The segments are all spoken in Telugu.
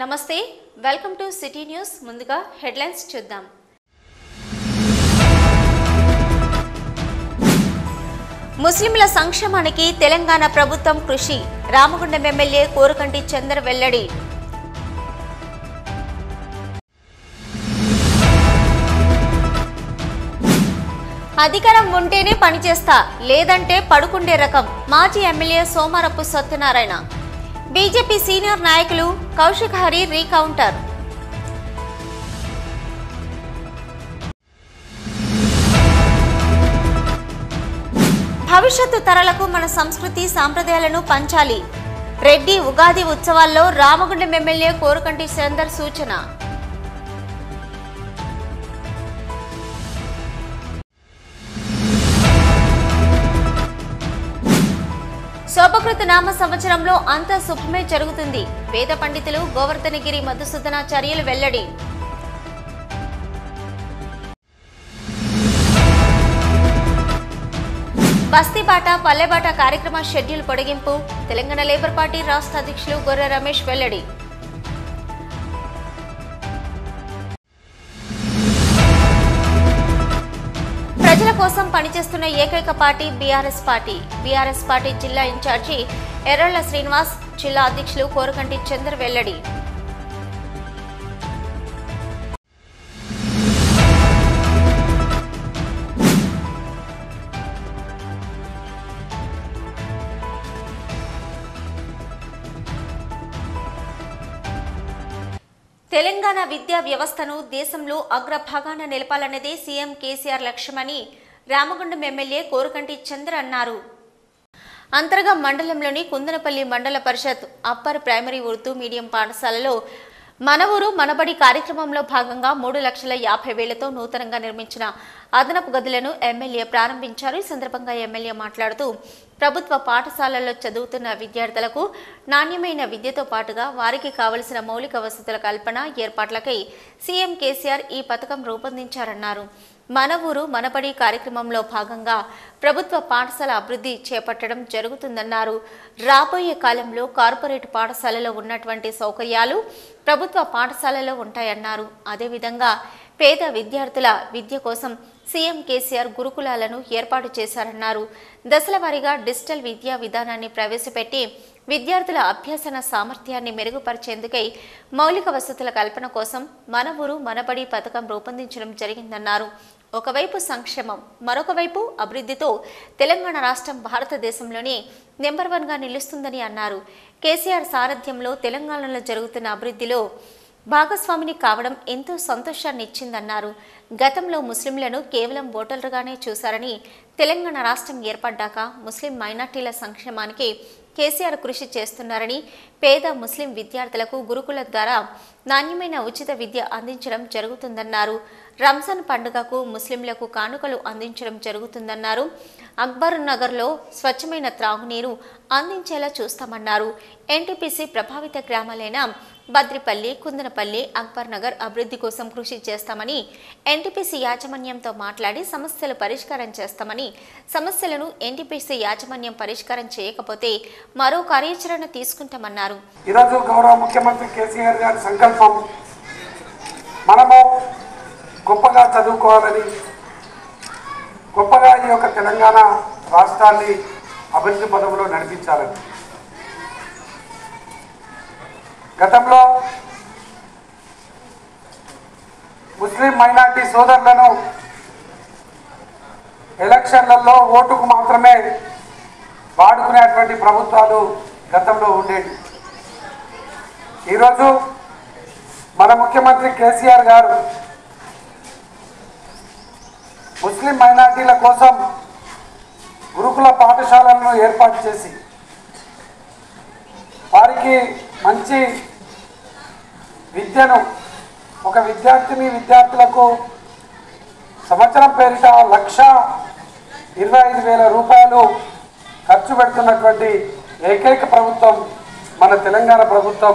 నమస్తే వెల్కమ్ టు సిటీ న్యూస్. ముందుగా హెడ్లైన్స్ చూద్దాం. ముస్లింల సంక్షేమానికి తెలంగాణ ప్రభుత్వం కృషి. రామగుండం ఎమ్మెల్యే కోరుకంటి చందర్ వెల్లడి. అధికారం ఉంటేనే పనిచేస్తా లేదంటే పడుకుండే రకం. మాజీ MLA Somarapu Satyanarayana. BJP senior నాయకులు కౌశిక్ హరి రీకౌంటర్. భవిష్యత్తు తరాలకు మన సంస్కృతి సాంప్రదాయాలను పంచాలి. రెడ్డి ఉగాది ఉత్సవాల్లో రామగుండం ఎమ్మెల్యే కోరుకంటి చందర్ సూచన. శోభకృత నామ సంవత్సరంలో అంత శుభమే జరుగుతుంది. వేద పండితులు గోవర్ధనగిరి మధుసూదనాచార్యులు వెల్లడి. బస్తీబాట పల్లెబాట కార్యక్రమ షెడ్యూల్ పొడిగింపు తెలంగాణ లేబర్ పార్టీ రాష్ట్ర అధ్యక్షులు గొర్రె రమేష్ వెల్లడి. ప్రజల కోసం పనిచేస్తున్న ఏకైక party BRS party. BRS party జిల్లా ఇన్ఛార్జి ఎర్రళ్ళ శ్రీనివాస్ జిల్లా అధ్యక్షులు కోరకంటి చంద్ర వెల్లడి తెలంగాణ విద్యా వ్యవస్థను దేశంలో అగ్రభాగాన నిలపాలన్నదే సీఎం కేసీఆర్ లక్ష్యమని రామగుండం ఎమ్మెల్యే కోరుకంటి చంద్ర అన్నారు. అంతర్గా మండలంలోని Kundanapalli Mandal Parishad upper primary Urdu medium పాఠశాలలో మన ఊరు మనబడి కార్యక్రమంలో భాగంగా మూడు లక్షల యాభై వేలతో నూతనంగా నిర్మించిన అదనపు గదులను ఎమ్మెల్యే ప్రారంభించారు. ఈ సందర్భంగా ఎమ్మెల్యే మాట్లాడుతూ ప్రభుత్వ పాఠశాలల్లో చదువుతున్న విద్యార్థులకు నాణ్యమైన విద్యతో పాటుగా వారికి కావలసిన మౌలిక వసతుల కల్పన ఏర్పాట్లకై సీఎం కేసీఆర్ ఈ పథకం రూపొందించారన్నారు. మన ఊరు మనబడి కార్యక్రమంలో భాగంగా ప్రభుత్వ పాఠశాల అభివృద్ధి చేపట్టడం జరుగుతుందన్నారు. రాబోయే కాలంలో కార్పొరేట్ పాఠశాలలో ఉన్నటువంటి సౌకర్యాలు ప్రభుత్వ పాఠశాలలో ఉంటాయన్నారు. అదేవిధంగా పేద విద్యార్థుల విద్య కోసం సీఎం కేసీఆర్ గురుకులాలను ఏర్పాటు చేశారన్నారు. దశల వారీగా డిజిటల్ విద్యా విధానాన్ని ప్రవేశపెట్టి విద్యార్థుల అభ్యసన సామర్థ్యాన్ని మెరుగుపరిచేందుకై మౌలిక వసతుల కల్పన కోసం మన ఊరు మనబడి పథకం రూపొందించడం జరిగిందన్నారు. ఒకవైపు సంక్షేమం మరొక వైపు అభివృద్ధితో తెలంగాణ రాష్ట్రం భారతదేశంలోనే నెంబర్ వన్గా నిలుస్తుందని అన్నారు. కేసీఆర్ సారథ్యంలో తెలంగాణలో జరుగుతున్న అభివృద్ధిలో భాగస్వామిని కావడం ఎంతో సంతోషాన్ని ఇచ్చిందన్నారు గతంలో ముస్లింలను కేవలం ఓటర్లుగానే చూశారని తెలంగాణ రాష్ట్రం ఏర్పడ్డాక ముస్లిం మైనార్టీల సంక్షేమానికి కేసీఆర్ కృషి చేస్తున్నారని పేద ముస్లిం విద్యార్థులకు గురుకుల ద్వారా నాణ్యమైన ఉచిత విద్య అందించడం జరుగుతుందన్నారు. రంజాన్ పండుగకు ముస్లింలకు కానుకలు అందించడం జరుగుతుందన్నారు. అక్బర్ నగర్లో స్వచ్ఛమైన త్రాగునీరు అందించేలా చూస్తామన్నారు. ఎన్టీపీసీ ప్రభావిత గ్రామాలైన బద్రిపల్లి కుందనపల్లి అక్బర్ నగర్ అభివృద్ధి కోసం కృషి చేస్తామని ఎన్టీపీసీ యాజమాన్యంతో మాట్లాడి సమస్యలు పరిష్కారం చేస్తామని సమస్యలను ఎన్టీపీసీ యాజమాన్యం పరిష్కారం చేయకపోతే మరో కార్యాచరణ తీసుకుంటామన్నారు. ఈరోజు గౌరవ ముఖ్యమంత్రి కేసీఆర్ గారి సంకల్పం మనము గొప్పగా చదువుకోవాలని గొప్పగా ఈ యొక్క తెలంగాణ రాష్ట్రాన్ని అభివృద్ధి పదంలో నడిపించాలని. గతంలో ముస్లిం మైనార్టీ సోదరులను ఎలక్షన్లలో ఓటుకు మాత్రమే వాడుకునేటువంటి ప్రభుత్వాలు గతంలో ఉండేవి. ఈరోజు మన ముఖ్యమంత్రి కేసీఆర్ గారు ముస్లిం మైనార్టీల కోసం గురుకుల పాఠశాలలను ఏర్పాటు చేసి వారికి మంచి విద్యను ఒక విద్యార్థిని విద్యార్థులకు సంవత్సరం పేరిట లక్ష ఇరవై ఐదు వేల రూపాయలు ఖర్చు పెడుతున్నటువంటి ఏకైక ప్రభుత్వం మన తెలంగాణ ప్రభుత్వం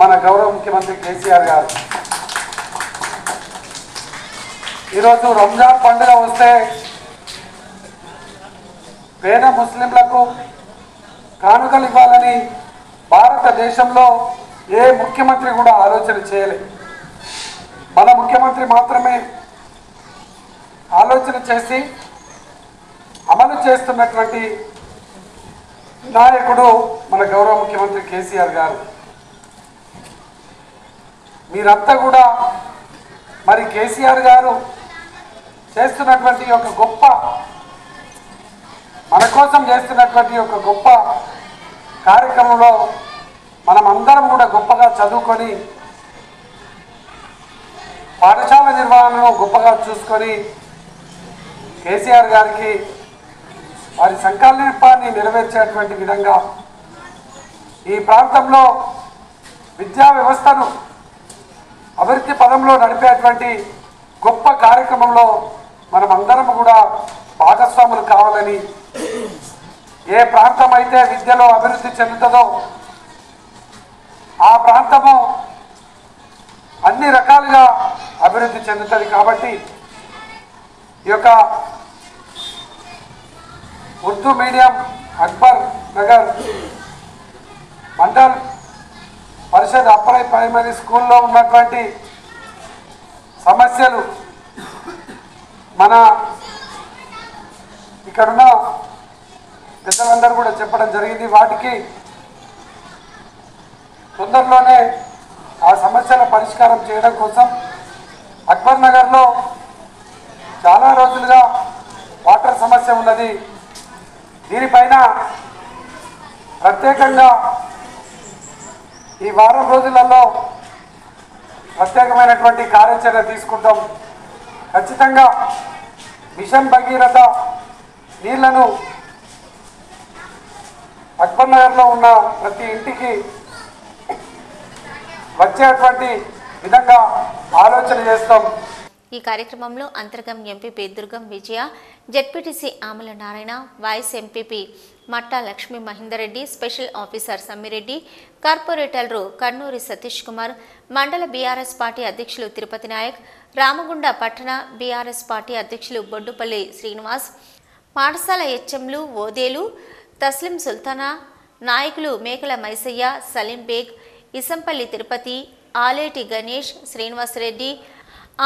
మన గౌరవ ముఖ్యమంత్రి కేసీఆర్ గారు. ఈరోజు రంజాన్ పండుగ వస్తే పేద ముస్లింలకు కానుకలు ఇవ్వాలని భారతదేశంలో ఏ ముఖ్యమంత్రి కూడా ఆలోచన చేయలేదు మన ముఖ్యమంత్రి మాత్రమే ఆలోచన చేసి అమలు చేస్తున్నటువంటి నాయకుడు మన గౌరవ ముఖ్యమంత్రి కేసీఆర్ గారు. మీరంతా కూడా మరి కేసీఆర్ గారు చేస్తున్నటువంటి ఒక గొప్ప మన కోసం చేస్తున్నటువంటి ఒక గొప్ప కార్యక్రమంలో మనం అందరం కూడా గొప్పగా చదువుకొని పాఠశాల నిర్వహణను గొప్పగా చూసుకొని కేసీఆర్ గారికి వారి సంకల్పాన్ని నెరవేర్చేటువంటి విధంగా ఈ ప్రాంతంలో విద్యా వ్యవస్థను అభివృద్ధి పదంలో నడిపేటువంటి గొప్ప కార్యక్రమంలో మనం అందరం కూడా భాగస్వాములు కావాలని ఏ ప్రాంతం అయితే విద్యలో అభివృద్ధి చెందుతుందో ఆ ప్రాంతము అన్ని రకాలుగా అభివృద్ధి చెందుతుంది కాబట్టి ఈ యొక్క Urdu medium Akbar Nagar Mandal Parishad upper primary స్కూల్లో ఉన్నటువంటి సమస్యలు మన ఇక్కడున్న పెద్దలందరూ కూడా చెప్పడం జరిగింది. వాటికి తొందరలోనే ఆ సమస్యల పరిష్కారం చేయడం కోసం అక్బర్ నగర్లో చాలా రోజులుగా వాటర్ సమస్య ఉన్నది. దీనిపైన ప్రత్యేకంగా ఈ వారం రోజులలో ప్రత్యేకమైనటువంటి కార్యాచరణ తీసుకుంటాం. ఖచ్చితంగా మిషన్ భగీరథ నీళ్ళను అక్బర్ నగర్లో ఉన్న ప్రతి ఇంటికి వచ్చేటువంటి విధంగా ఆలోచన చేస్తాం. ఈ కార్యక్రమంలో Antargam MPP Durgam Vijaya ZPTC Amala Narayana vice MPP Matta Lakshmi Mahenderreddy special officer Sammireddy కార్పొరేటర్లు కన్నూరి సతీష్ కుమార్ మండల బీఆర్ఎస్ పార్టీ అధ్యక్షులు తిరుపతి నాయక్ రామగుండ పట్టణ బీఆర్ఎస్ పార్టీ అధ్యక్షులు బొడ్డుపల్లి శ్రీనివాస్ పాఠశాల హెచ్ఎంలు ఓదేలు తస్లిం సుల్తానా నాయకులు మేకల మైసయ్య సలీం బేగ్ ఇసంపల్లి తిరుపతి ఆలేటి గణేష్ శ్రీనివాసరెడ్డి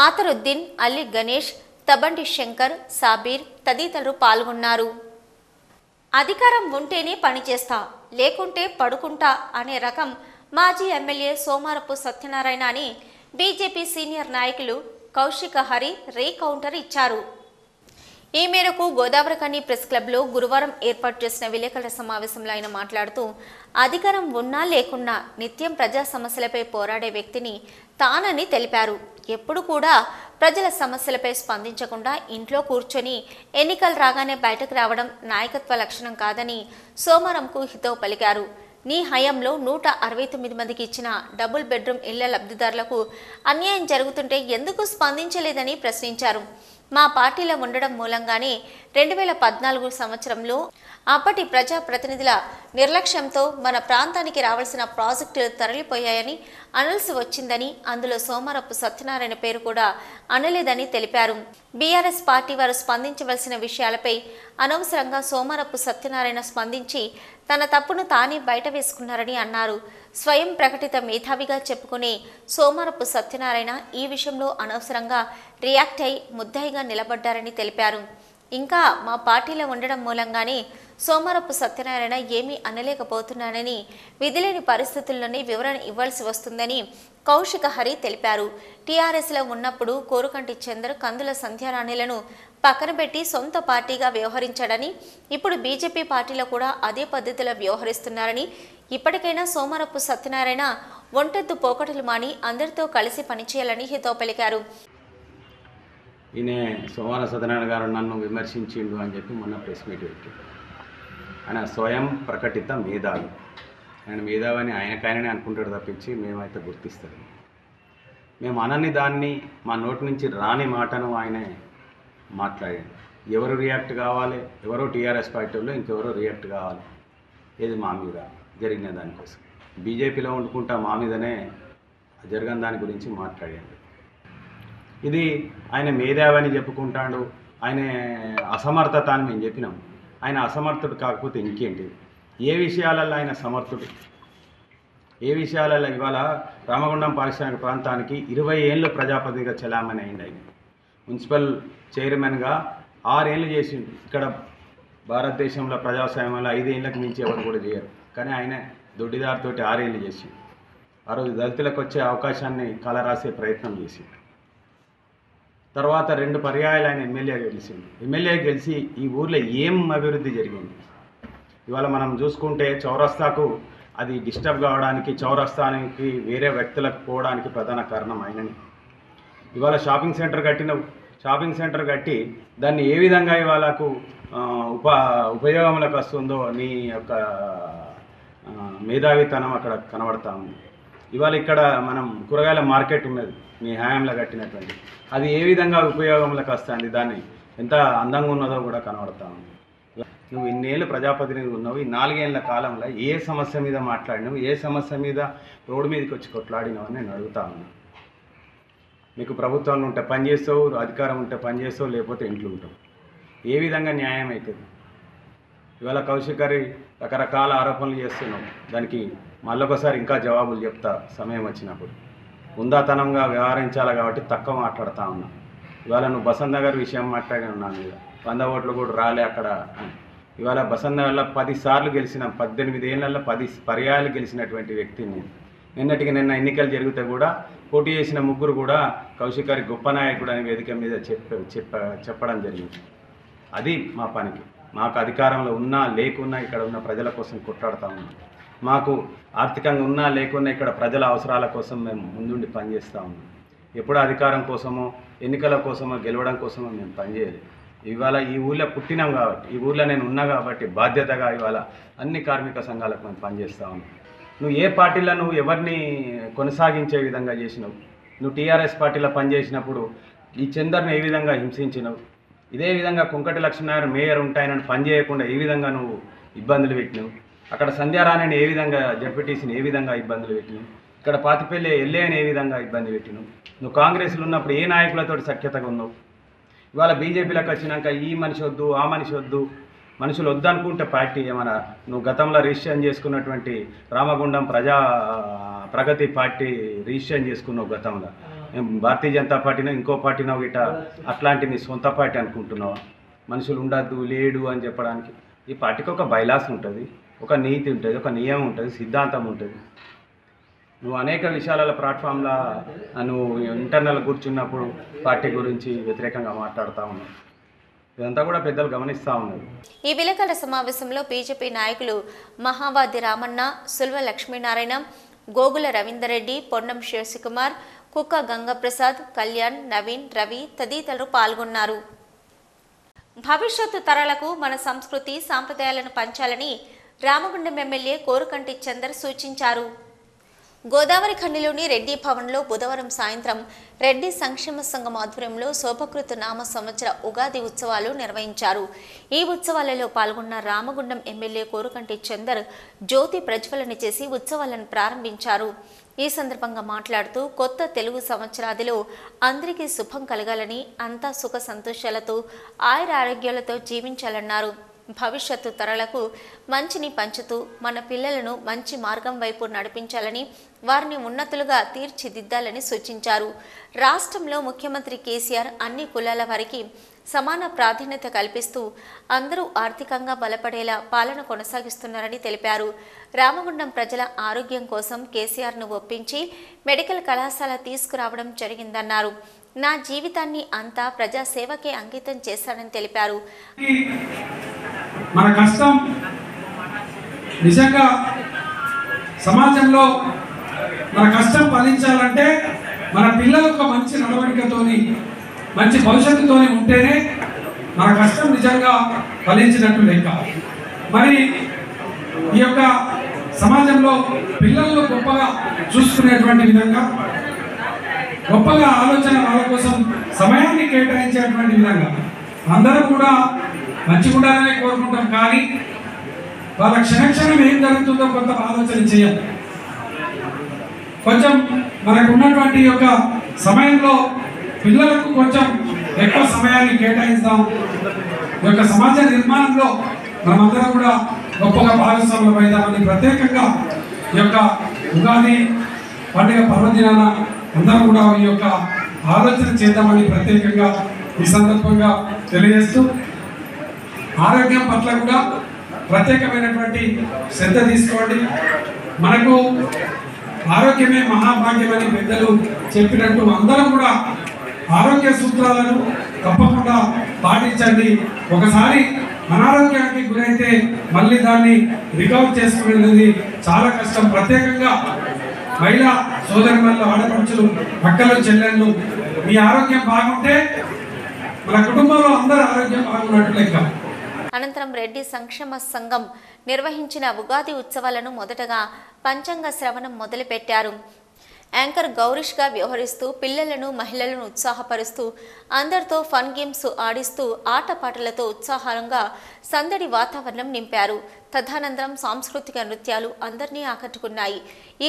ఆతరుద్దీన్ అల్లి గణేష్ తబండి శంకర్ సాబీర్ తదితరులు పాల్గొన్నారు. అధికారం ఉంటేనే పనిచేస్తా లేకుంటే పడుకుంటా అనే రకం మాజీ ఎమ్మెల్యే సోమారపు సత్యనారాయణ అని బీజేపీ సీనియర్ నాయకులు కౌశిక హరి రే కౌంటర్ ఇచ్చారు. ఈ మేరకు గోదావరికని ప్రెస్ క్లబ్లో గురువారం ఏర్పాటు చేసిన విలేకరుల సమావేశంలో ఆయన మాట్లాడుతూ అధికారం ఉన్నా లేకున్నా నిత్యం ప్రజా సమస్యలపై పోరాడే వ్యక్తిని తానని తెలిపారు. ఎప్పుడు కూడా ప్రజల సమస్యలపై స్పందించకుండా ఇంట్లో కూర్చొని ఎన్నికలు రాగానే బయటకు రావడం నాయకత్వ లక్షణం కాదని సోమవారంకు హితవు పలికారు. నీ హయాంలో నూట అరవై తొమ్మిది మందికి ఇచ్చిన డబుల్ బెడ్రూమ్ ఇళ్ళ లబ్ధిదారులకు అన్యాయం జరుగుతుంటే ఎందుకు స్పందించలేదని ప్రశ్నించారు. మా పార్టీలో ఉండడం మూలంగానే రెండు వేల పద్నాలుగు సంవత్సరంలో అప్పటి ప్రజాప్రతినిధుల నిర్లక్ష్యంతో మన ప్రాంతానికి రావాల్సిన ప్రాజెక్టులు తరలిపోయాయని అనల్సి వచ్చిందని అందులో సోమారపు సత్యనారాయణ పేరు కూడా అనలేదని తెలిపారు. బీఆర్ఎస్ పార్టీ వారు స్పందించవలసిన విషయాలపై అనవసరంగా సోమారపు సత్యనారాయణ స్పందించి తన తప్పును తానే బయట వేసుకున్నారని అన్నారు. స్వయం ప్రకటిత మేధావిగా చెప్పుకునే సోమరపు సత్యనారాయణ ఈ విషయంలో అనవసరంగా రియాక్ట్ అయి ముద్దాయిగా నిలబడ్డారని తెలిపారు. ఇంకా మా పార్టీలో ఉండడం మూలంగానే సోమరపు సత్యనారాయణ ఏమీ అనలేకపోతున్నానని విధిలేని పరిస్థితుల్లోనే వివరణ ఇవ్వాల్సి వస్తుందని కౌశిక హరి తెలిపారు. టీఆర్ఎస్లో ఉన్నప్పుడు కోరుకంటి చంద్ర కందుల సంధ్యారాణిలను పక్కన పెట్టి సొంత పార్టీగా వ్యవహరించాడని ఇప్పుడు బీజేపీ పార్టీలో కూడా అదే పద్ధతిలో వ్యవహరిస్తున్నారని ఇప్పటికైనా సోమరపు సత్యనారాయణ ఒంటెత్తు పోకటలు మాని అందరితో కలిసి పనిచేయాలని హితో పలికారు. ఈయన సోమర సత్యనారాయణ గారు నన్ను విమర్శించిండు అని చెప్పి మొన్న ప్రెస్ మీట్ పెట్టి. ఆయన స్వయం ప్రకటిత మేధావి. ఆయన మేధావి అని ఆయనకాయననే అనుకుంటాడు తప్పించి మేమైతే గుర్తిస్తాం మేము అనని దాన్ని మా నోటి నుంచి రాని మాటను ఆయనే మాట్లాడండి. ఎవరు రియాక్ట్ కావాలి? ఎవరో టీఆర్ఎస్ పార్టీలో ఇంకెవరో రియాక్ట్ కావాలి? ఏది మా మీద జరిగిన దానికోసం. బీజేపీలో వండుకుంటా మా మీదనే జరగని దాని గురించి మాట్లాడండి. ఇది ఆయన మేధావని చెప్పుకుంటాడు. ఆయన అసమర్థత అని మేము చెప్పినాం. ఆయన అసమర్థుడు కాకపోతే ఇంకేంటి? ఏ విషయాలలో ఆయన సమర్థుడు? ఏ విషయాలలో ఇవాళ రామగుండం పారిశ్రామిక ప్రాంతానికి ఇరవై ఏళ్ళు ప్రజాపతిగా చెలామణి అయింది ఆయన. మున్సిపల్ చైర్మన్గా ఆరేళ్ళు చేసి ఇక్కడ భారతదేశంలో ప్రజాస్వామ్యంలో ఐదేళ్ళకి మించి ఎవరు కూడా చేయరు. కానీ ఆయన దొడ్డిదారితోటి ఆరేళ్ళు చేసి ఆ రోజు దళితులకు వచ్చే అవకాశాన్ని కలరాసే ప్రయత్నం చేసి తర్వాత రెండు పర్యాయాలు ఆయన ఎమ్మెల్యే గెలిచింది ఎమ్మెల్యే గెలిచి ఈ ఊర్లో ఏం అభివృద్ధి జరిగింది? ఇవాళ మనం చూసుకుంటే చౌరస్తాకు అది డిస్టర్బ్ కావడానికి చౌరస్తానికి వేరే వ్యక్తులకు పోవడానికి ప్రధాన కారణం ఆయనని. ఇవాళ షాపింగ్ సెంటర్ కట్టిన షాపింగ్ సెంటర్ కట్టి దాన్ని ఏ విధంగా ఇవాళకు ఉప ఉపయోగంలోకి వస్తుందో నీ యొక్క మేధావితనం అక్కడ కనబడతా ఉంది. ఇవాళ ఇక్కడ మనం కూరగాయల మార్కెట్ ఉన్నది మీ హయాంలో కట్టినటువంటి. అది ఏ విధంగా ఉపయోగంలోకి వస్తుంది దాన్ని ఎంత అందంగా ఉన్నదో కూడా కనబడతా ఉంది. నువ్వు ఇన్నేళ్ళు ప్రజాప్రతినిధి ఉన్నావు ఈ నాలుగేళ్ళ కాలంలో ఏ సమస్య మీద మాట్లాడినావు ఏ సమస్య మీద రోడ్డు మీదకి వచ్చి కొట్లాడినావు అని నేను అడుగుతా ఉన్నాను మీకు ప్రభుత్వం ఉంటే పనిచేస్తావు అధికారం ఉంటే పనిచేస్తావు లేకపోతే ఇంట్లో ఉంటావు. ఏ విధంగా న్యాయం అవుతుంది? ఇవాళ కౌశిక్ గారి రకరకాల ఆరోపణలు చేస్తున్నావు దానికి మళ్ళొకసారి ఇంకా జవాబులు చెప్తా సమయం వచ్చినప్పుడు. ఉందాతనంగా వ్యవహరించాలి కాబట్టి తక్కువ మాట్లాడుతా ఉన్నా. ఇవాళ నువ్వు బసంత నగర్ విషయం మాట్లాడి ఉన్నాను మీద వంద ఓట్లు కూడా రాలే అక్కడ అని. ఇవాళ బసంత నగర్లో పది సార్లు గెలిచిన పద్దెనిమిది ఏళ్ళల్లో పది పర్యాయాలు గెలిచినటువంటి వ్యక్తిని నేను. నిన్నటికి నిన్న ఎన్నికలు జరిగితే కూడా పోటీ చేసిన ముగ్గురు కూడా కౌశిక్ గారి గొప్ప నాయకుడు అనే వేదిక మీద చెప్ప చెప్ప చెప్పడం జరిగింది. అది మా పనికి. మాకు అధికారంలో ఉన్నా లేకున్నా ఇక్కడ ఉన్న ప్రజల కోసం కొట్లాడుతూ ఉన్నాం. మాకు ఆర్థికంగా ఉన్నా లేకున్నా ఇక్కడ ప్రజల అవసరాల కోసం మేము ముందుండి పనిచేస్తూ ఉన్నాం. ఎప్పుడు అధికారం కోసమో ఎన్నికల కోసమో గెలవడం కోసమో మేము పనిచేయలేదు. ఇవాళ ఈ ఊళ్ళో పుట్టినాం కాబట్టి ఈ ఊళ్ళో నేను ఉన్నా కాబట్టి బాధ్యతగా ఇవాళ అన్ని కార్మిక సంఘాలకు మేము పనిచేస్తూ ఉన్నాం. నువ్వు ఏ పార్టీలో నువ్వు ఎవరిని కొనసాగించే విధంగా చేసినావు? నువ్వు టీఆర్ఎస్ పార్టీలో పనిచేసినప్పుడు ఈ చందర్ని ఏ విధంగా హింసించినావు? ఇదే విధంగా కుంకటి లక్ష్మీనారాయణ మేయర్ ఉంటాయనని పనిచేయకుండా ఏ విధంగా నువ్వు ఇబ్బందులు పెట్టినావు? అక్కడ సంధ్యారాణిని ఏ విధంగా జడ్పీటీసీని ఏ విధంగా ఇబ్బందులు పెట్టినావు? ఇక్కడ పాతిపల్లి ఎల్లేని ఏ విధంగా ఇబ్బంది పెట్టినావు? నువ్వు కాంగ్రెస్లో ఉన్నప్పుడు ఏ నాయకులతోటి సఖ్యతగా ఉన్నావు? ఇవాళ బీజేపీలోకి వచ్చినాక ఈ మనిషి వద్దు ఆ మనిషి వద్దు మనుషులు వద్దనుకుంటే పార్టీ ఏమైనా నువ్వు గతంలో రిజిస్ట్రేషన్ చేసుకున్నటువంటి రామగుండం ప్రజా ప్రగతి పార్టీ రిజిస్ట్రేషన్ చేసుకున్నావు గతంలో. భారతీయ జనతా పార్టీనో ఇంకో పార్టీనో గిట అట్లాంటి నీ సొంత పార్టీ అనుకుంటున్నావా? మనుషులు ఉండద్దు లేడు అని చెప్పడానికి. ఈ పార్టీకి ఒక బైలాస్ ఉంటుంది ఒక నీతి ఉంటుంది ఒక నియమం ఉంటుంది సిద్ధాంతం ఉంటుంది. నువ్వు అనేక విషయాల ప్లాట్ఫామ్లో నువ్వు ఇంటర్నల్ కూర్చున్నప్పుడు పార్టీ గురించి వ్యతిరేకంగా మాట్లాడుతూ ఉన్నావు. ఇదంతా కూడా పెద్దలు గమనిస్తూ ఉన్నారు. ఈ విలేకరుల సమావేశంలో బీజేపీ నాయకులు మహావాది రామన్న సుల్వ లక్ష్మీనారాయణ గోగుల రవీందర్ రెడ్డి పొన్నం శివశికుమార్ కుక్క గంగప్రసాద్ కళ్యాణ్ నవీన్ రవి తదితరులు పాల్గొన్నారు. భవిష్యత్తు తరాలకు మన సంస్కృతి సాంప్రదాయాలను పంచాలని రామగుండం ఎమ్మెల్యే కోరుకంటి చందర్ సూచించారు. గోదావరి ఖండిలోని రెడ్డి భవన్లో బుధవారం సాయంత్రం రెడ్డి సంక్షేమ సంఘం ఆధ్వర్యంలో శోభకృత నామ సంవత్సర ఉగాది ఉత్సవాలు నిర్వహించారు. ఈ ఉత్సవాలలో పాల్గొన్న రామగుండం ఎమ్మెల్యే కోరుకంటి చందర్ జ్యోతి ప్రజ్వలన చేసి ఉత్సవాలను ప్రారంభించారు. ఈ సందర్భంగా మాట్లాడుతూ కొత్త తెలుగు సంవత్సరాదిలో అందరికీ శుభం కలగాలని అంతా సుఖ సంతోషాలతో ఆయుర ఆరోగ్యాలతో జీవించాలన్నారు. భవిష్యత్తు తరాలకు మంచిని పంచుతూ మన పిల్లలను మంచి మార్గం వైపు నడిపించాలని వారిని ఉన్నతులుగా తీర్చిదిద్దాలని సూచించారు. రాష్ట్రంలో ముఖ్యమంత్రి కేసీఆర్ అన్ని కులాల వారికి సమాన ప్రాధాన్యత కల్పిస్తూ అందరూ ఆర్థికంగా బలపడేలా పాలన కొనసాగిస్తున్నారని తెలిపారు. రామగుండం ప్రజల ఆరోగ్యం కోసం కేసీఆర్ను ఒప్పించి మెడికల్ కళాశాల తీసుకురావడం జరిగిందన్నారు. నా జీవితాన్ని అంతా ప్రజాసేవకే అంకితం చేశానని తెలిపారు. మన కష్టం నిజంగా సమాజంలో మన కష్టం ఫలించాలంటే మన పిల్లలకు ఒక మంచి నడవడికతోని మంచి భవిష్యత్తుతోని ఉంటేనే మన కష్టం నిజంగా ఫలించినట్టు లెక్క. మరి ఈ యొక్క సమాజంలో పిల్లలను గొప్పగా చూసుకునేటువంటి విధంగా గొప్పగా ఆలోచన వాళ్ళ కోసం సమయాన్ని కేటాయించేటువంటి విధంగా అందరూ కూడా మంచి ఉండాలని కోరుకుంటాం. కానీ వాళ్ళ క్షణక్షణం ఏం జరుగుతుందో కొంత ఆలోచన చేయాలి. కొంచెం మనకు ఉన్నటువంటి యొక్క సమయంలో పిల్లలకు కొంచెం ఎక్కువ సమయాన్ని కేటాయిస్తాం. ఈ యొక్క సమాజ నిర్మాణంలో మనమందరం కూడా గొప్పగా భాగస్వాములు అవుదామని ప్రత్యేకంగా ఈ యొక్క ఉగాది పండుగ పర్వదినాన అందరూ కూడా ఈ యొక్క ఆలోచన చేద్దామని ప్రత్యేకంగా ఈ సందర్భంగా తెలియజేస్తూ ఆరోగ్యం పట్ల కూడా ప్రత్యేకమైనటువంటి శ్రద్ధ తీసుకోండి. మనకు ఆరోగ్యమే మహాభాగ్యమని పెద్దలు చెప్పినట్టు అందరం కూడా ఆరోగ్య సూత్రాలను తప్పకుండా పాటించండి. ఒకసారి అనారోగ్యానికి గురైతే మళ్ళీ దాన్ని రికవర్ చేసుకునేది చాలా కష్టం. ప్రత్యేకంగా మహిళా సోదరిమల్ల ఆడపడుచులు అక్కలు చెల్లెళ్ళు మీ ఆరోగ్యం బాగుంటే మన కుటుంబంలో అందరూ ఆరోగ్యం బాగున్నట్టు లెక్క. అనంతరం రెడ్డి సంక్షేమ సంఘం నిర్వహించిన ఉగాది ఉత్సవాలను మొదటగా పంచాంగ శ్రవణం మొదలుపెట్టారు. యాంకర్ గౌరీష్గా వ్యవహరిస్తూ పిల్లలను మహిళలను ఉత్సాహపరుస్తూ అందరితో ఫన్ గేమ్స్ ఆడిస్తూ ఆటపాటలతో ఉత్సాహంగా సందడి వాతావరణం నింపారు. తదనంతరం సాంస్కృతిక నృత్యాలు అందరినీ ఆకట్టుకున్నాయి. ఈ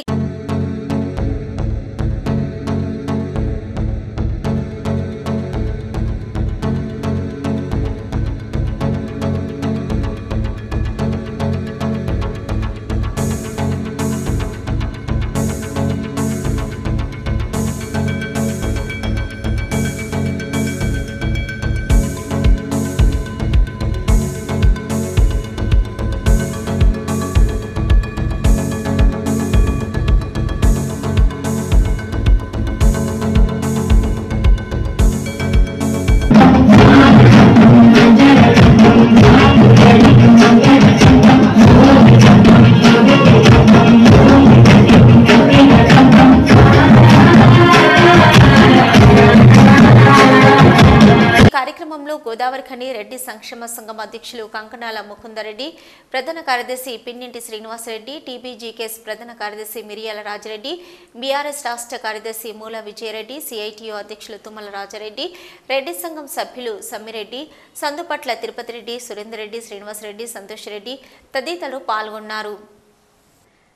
సంక్షేమ సంఘం అధ్యక్షులు కంకణాల ముకుందరెడ్డి ప్రధాన కార్యదర్శి పిన్నింటి శ్రీనివాసరెడ్డి టీబీజీకేఎస్ ప్రధాన కార్యదర్శి మిరియాల రాజరెడ్డి బీఆర్ఎస్ రాష్ట్ర కార్యదర్శి మూల విజయరెడ్డి సిఐటియు అధ్యక్షులు తుమ్మల రాజరెడ్డి రెడ్డి సంఘం సభ్యులు సమ్మిరెడ్డి సందుపట్ల తిరుపతి రెడ్డి సురేందర్ రెడ్డి శ్రీనివాసరెడ్డి సంతోష్ రెడ్డి తదితరులు పాల్గొన్నారు.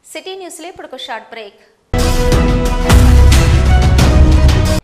సిటీ న్యూస్లో ఇప్పుడు ఒక షార్ట్ బ్రేక్.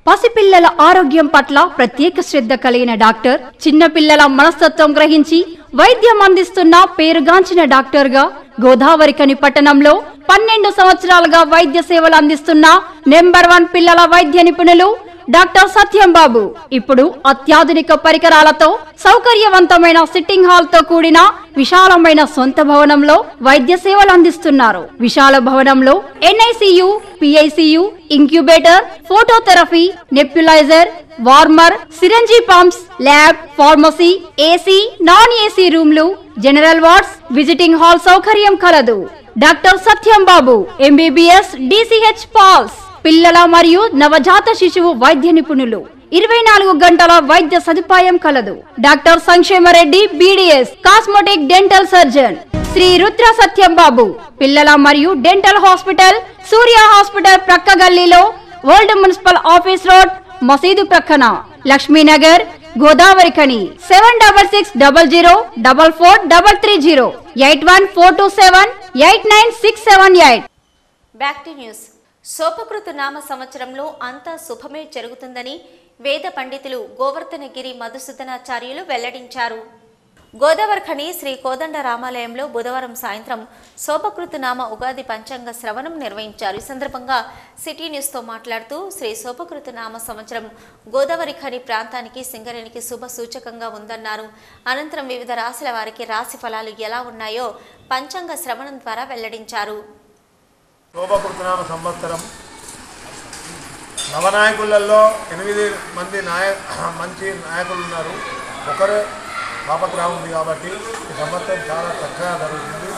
పసిపిల్లల ఆరోగ్యం పట్ల ప్రత్యేక శ్రద్ధ కలిగిన డాక్టర్ చిన్నపిల్లల మనస్తత్వం గ్రహించి వైద్యం అందిస్తున్న పేరుగాంచిన డాక్టర్గా గోదావరి కని పట్టణంలో పన్నెండు సంవత్సరాలుగా వైద్య సేవలు అందిస్తున్న నెంబర్ వన్ పిల్లల వైద్య నిపుణులు డాక్టర్ సత్యం బాబు. ఇప్పుడు అత్యాధునిక పరికరాలతో సౌకర్యవంతమైన సిట్టింగ్ హాల్తో కూడిన విశాలమైన సొంత భవనంలో వైద్య సేవలు అందిస్తున్నారు. విశాల భవనంలో NICU PICU incubator phototherapy nebuliser warmer syringe pumps lab pharmacy AC non AC రూమ్లు జనరల్ వార్డ్స్ విజిటింగ్ హాల్ సౌకర్యం కలదు. Doctor Satyam Babu MBBS DCH Paul's. పిల్లల మరియు నవజాత శిశువు వైద్య నిపుణులు. ఇరవై నాలుగు గంటల వైద్య సదుపాయం కలదు. Doctor Sankshemareddy BDS cosmetic dental surgeon. Shri Rudra Satyam Babu. పిల్లల మరియు డెంటల్ హాస్పిటల్ సూర్య హాస్పిటల్ ప్రక్క గల్లీలో ఓల్డ్ మున్సిపల్ ఆఫీస్ రోడ్ మసీదు ప్రక్కన. Lakshminagar Godavari Khani. Seven double six double zero double four double three zero. Eight one four two seven eight nine six seven eight. Back to news. శోభకృత నామ సంవత్సరంలో అంతా శుభమే జరుగుతుందని వేద పండితులు గోవర్ధనగిరి మధుసూదనాచార్యులు వెల్లడించారు. గోదావరిఖని శ్రీ కోదండ రామాలయంలో బుధవారం సాయంత్రం శోభకృత నామ ఉగాది పంచాంగ శ్రవణం నిర్వహించారు. ఈ సందర్భంగా సిటీ న్యూస్తో మాట్లాడుతూ శ్రీ శోభకృత నామ సంవత్సరం గోదావరి ఖని ప్రాంతానికి సింగరేణికి శుభ సూచకంగా ఉందన్నారు. అనంతరం వివిధ రాశుల వారికి రాశి ఫలాలు ఎలా ఉన్నాయో పంచాంగ శ్రవణం ద్వారా వెల్లడించారు. శోభకృతనామ సంవత్సరం. నవనాయకులలో ఎనిమిది మంది నాయ మంచి నాయకులు ఉన్నారు. ఒకరే పాపగ్రహం ఉంది కాబట్టి ఈ సంవత్సరం చాలా చక్కగా జరుగుతుంది.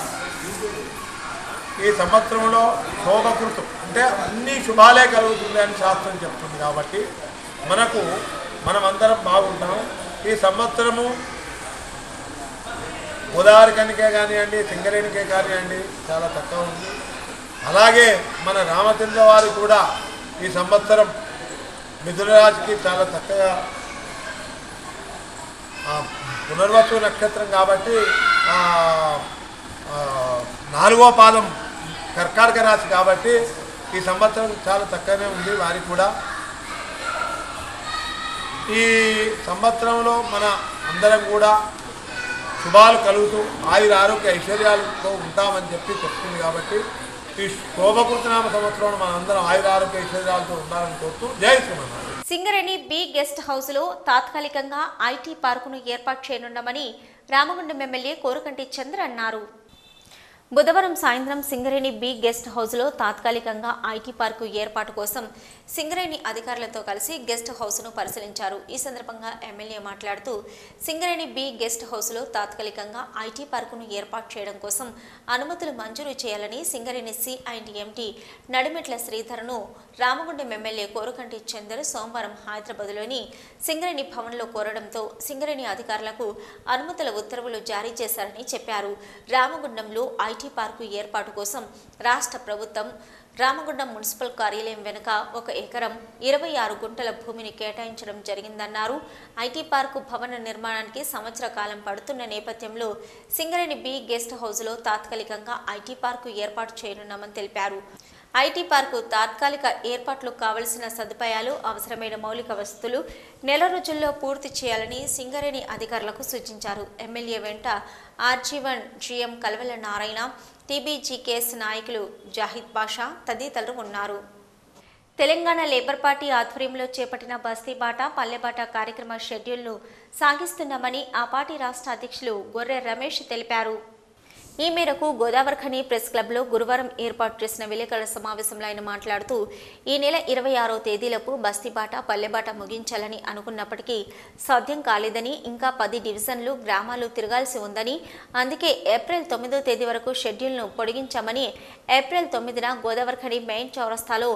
ఈ సంవత్సరంలో శోభకృతం అంటే అన్ని శుభాలే కలుగుతుంది అని శాస్త్రం చెప్తుంది కాబట్టి మనకు మనమందరం బాగుంటాం. ఈ సంవత్సరము గోదావరి కనికే కానివ్వండి సింగరేణికే కానివ్వండి చాలా తక్కువ ఉంది. అలాగే మన రామచంద్ర వారు కూడా ఈ సంవత్సరం మిథునరాశికి చాలా చక్కగా పునర్వసు నక్షత్రం కాబట్టి నాలుగో పాదం కర్కాటక రాశి కాబట్టి ఈ సంవత్సరం చాలా చక్కగానే ఉంది వారికి కూడా. ఈ సంవత్సరంలో మన అందరం కూడా శుభాలు కలుగుతూ ఆయుర ఆరోగ్య ఐశ్వర్యాలతో ఉంటామని చెప్పి చెప్తుంది కాబట్టి ఈ శోభకృతనామ సంవత్సరం మనందరం ఆయుర శరీరాలతో ఉండాలని కోరుతూ జై శ్రీమన్నారాయణ. సింగరేణి బి గెస్ట్ హౌస్లో తాత్కాలికంగా ఐటీ పార్కును ఏర్పాటు చేయనున్నామని రామగుండం ఎమ్మెల్యే కోరకంటి చంద్ర అన్నారు. బుధవారం సాయంత్రం సింగరేణి బి గెస్ట్ హౌస్లో తాత్కాలికంగా ఐటీ పార్కు ఏర్పాటు కోసం సింగరేణి అధికారులతో కలిసి గెస్ట్ హౌస్ను పరిశీలించారు. ఈ సందర్భంగా ఎమ్మెల్యే మాట్లాడుతూ సింగరేణి బి గెస్ట్ హౌస్లో తాత్కాలికంగా ఐటీ పార్కును ఏర్పాటు చేయడం కోసం అనుమతులు మంజూరు చేయాలని Singareni C and MT Nadimetla శ్రీధర్ను Ramagundam MLA Korukanti Chander సోమవారం హైదరాబాద్లోని సింగరేణి భవన్లో కోరడంతో సింగరేణి అధికారులకు అనుమతుల ఉత్తర్వులు జారీ చేశారని చెప్పారు. రామగుండంలో ఐటీ పార్కు ఏర్పాటు కోసం రాష్ట్ర ప్రభుత్వం రామగుండం మున్సిపల్ కార్యాలయం వెనుక ఒక ఎకరం ఇరవై ఆరు గుంటల భూమిని కేటాయించడం జరిగిందన్నారు. ఐటీ పార్కు భవన నిర్మాణానికి సంవత్సర కాలం పడుతున్న నేపథ్యంలో సింగరేణి బి గెస్ట్ హౌస్లో తాత్కాలికంగా ఐటీ పార్కు ఏర్పాటు చేయనున్నామని తెలిపారు. ఐటీ పార్కు తాత్కాలిక ఏర్పాట్లు కావలసిన సదుపాయాలు అవసరమైన మౌలిక వసతులు నెల రోజుల్లో పూర్తి చేయాలని సింగరేణి అధికారులకు సూచించారు. ఎమ్మెల్యే వెంట RG one GM Kalvala Narayana TBGKS నాయకులు జాహిద్ బాషా తదితరులు ఉన్నారు. తెలంగాణ లేబర్ పార్టీ ఆధ్వర్యంలో చేపట్టిన బస్తీ బాట పల్లెబాట కార్యక్రమ షెడ్యూల్ను సాగిస్తున్నామని ఆ పార్టీ రాష్ట్ర అధ్యక్షులు గొర్రె రమేష్ తెలిపారు. ఈ మేరకు గోదావరిఖని ప్రెస్ క్లబ్లో గురువారం ఏర్పాటు చేసిన విలేకరుల సమావేశంలో ఆయన మాట్లాడుతూ ఈ నెల ఇరవై ఆరో తేదీలకు బస్తీబాట పల్లెబాట ముగించాలని అనుకున్నప్పటికీ సాధ్యం కాలేదని ఇంకా పది డివిజన్లు గ్రామాలు తిరగాల్సి ఉందని అందుకే ఏప్రిల్ తొమ్మిదో తేదీ వరకు షెడ్యూల్ను పొడిగించామని ఏప్రిల్ తొమ్మిదిన గోదావరిఖని మెయిన్ చౌరస్తాలో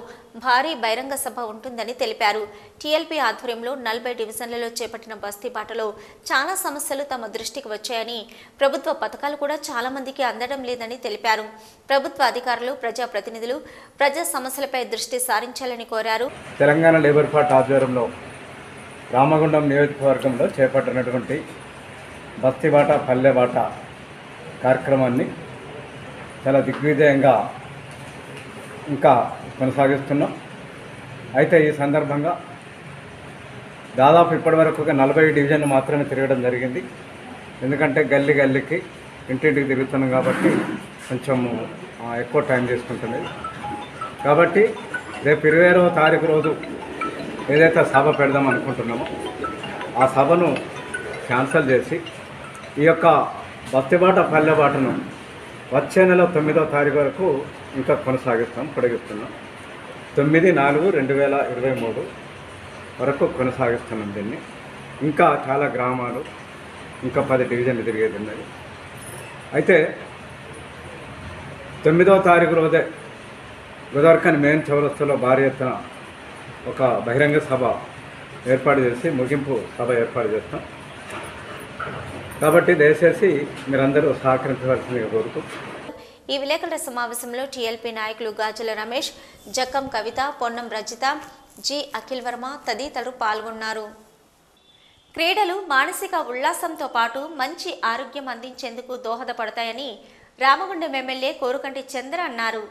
భారీ బహిరంగ సభ ఉంటుందని తెలిపారు. టీఎల్పీ ఆధ్వర్యంలో నలభై డివిజన్లలో చేపట్టిన బస్తీ బాటలో చాలా సమస్యలు తమ దృష్టికి వచ్చాయని ప్రభుత్వ పథకాలు కూడా చాలామంది మందికి అందడం లేదని తెలిపారు. ప్రభుత్వ అధికారులు ప్రజాప్రతినిధులు ప్రజా సమస్యలపై దృష్టి సారించాలని కోరారు. తెలంగాణ లేబర్ పార్టీ ఆధ్వర్యంలో రామగుండం నియోజకవర్గంలో చేపట్టినటువంటి బస్తీబాట పల్లెబాట కార్యక్రమాన్ని చాలా దిగ్విజయంగా ఇంకా కొనసాగిస్తున్నాం. అయితే ఈ సందర్భంగా దాదాపు ఇప్పటివరకు ఒక నలభై డివిజన్లు మాత్రమే తిరగడం జరిగింది. ఎందుకంటే గల్లీ గల్లీకి ఇంటింటికి తిరుగుతున్నాం కాబట్టి కొంచెము ఎక్కువ టైం తీసుకుంటుంది కాబట్టి రేపు ఇరవై ఆరవ తారీఖు రోజు ఏదైతే సభ పెడదాం అనుకుంటున్నామో ఆ సభను క్యాన్సల్ చేసి ఈ యొక్క బస్తిబాట పల్లెబాటను వచ్చే నెల తొమ్మిదో తారీఖు వరకు ఇంకా కొనసాగిస్తాం పొడిగిస్తున్నాం. తొమ్మిది నాలుగు రెండు వేల ఇరవై మూడు వరకు కొనసాగిస్తున్నాం దీన్ని. ఇంకా చాలా గ్రామాలు ఇంకా పది డివిజన్లు తిరిగేది ఉన్నది. అయితే తొమ్మిదవ తారీఖు రోజే గోదావరిఖని మెయిన్ చౌరస్తాలో భారీ ఎత్తున ఒక బహిరంగ సభ ఏర్పాటు చేసి ముగింపు సభ ఏర్పాటు చేస్తాం. కాబట్టి దయచేసి మీరందరూ సహకరించవలసిందిగా కోరుతూ. ఈ విలేకరుల సమావేశంలో టీఎల్పీ నాయకులు గాజుల రమేష్ జక్కం కవిత పొన్నం రజిత జి అఖిల్ వర్మ తదితరులు పాల్గొన్నారు. క్రీడలు మానసిక ఉల్లాసంతో పాటు మంచి ఆరోగ్యం అందించేందుకు దోహదపడతాయని రామగుండం ఎమ్మెల్యే కోరుకంటి చంద్ర అన్నారు.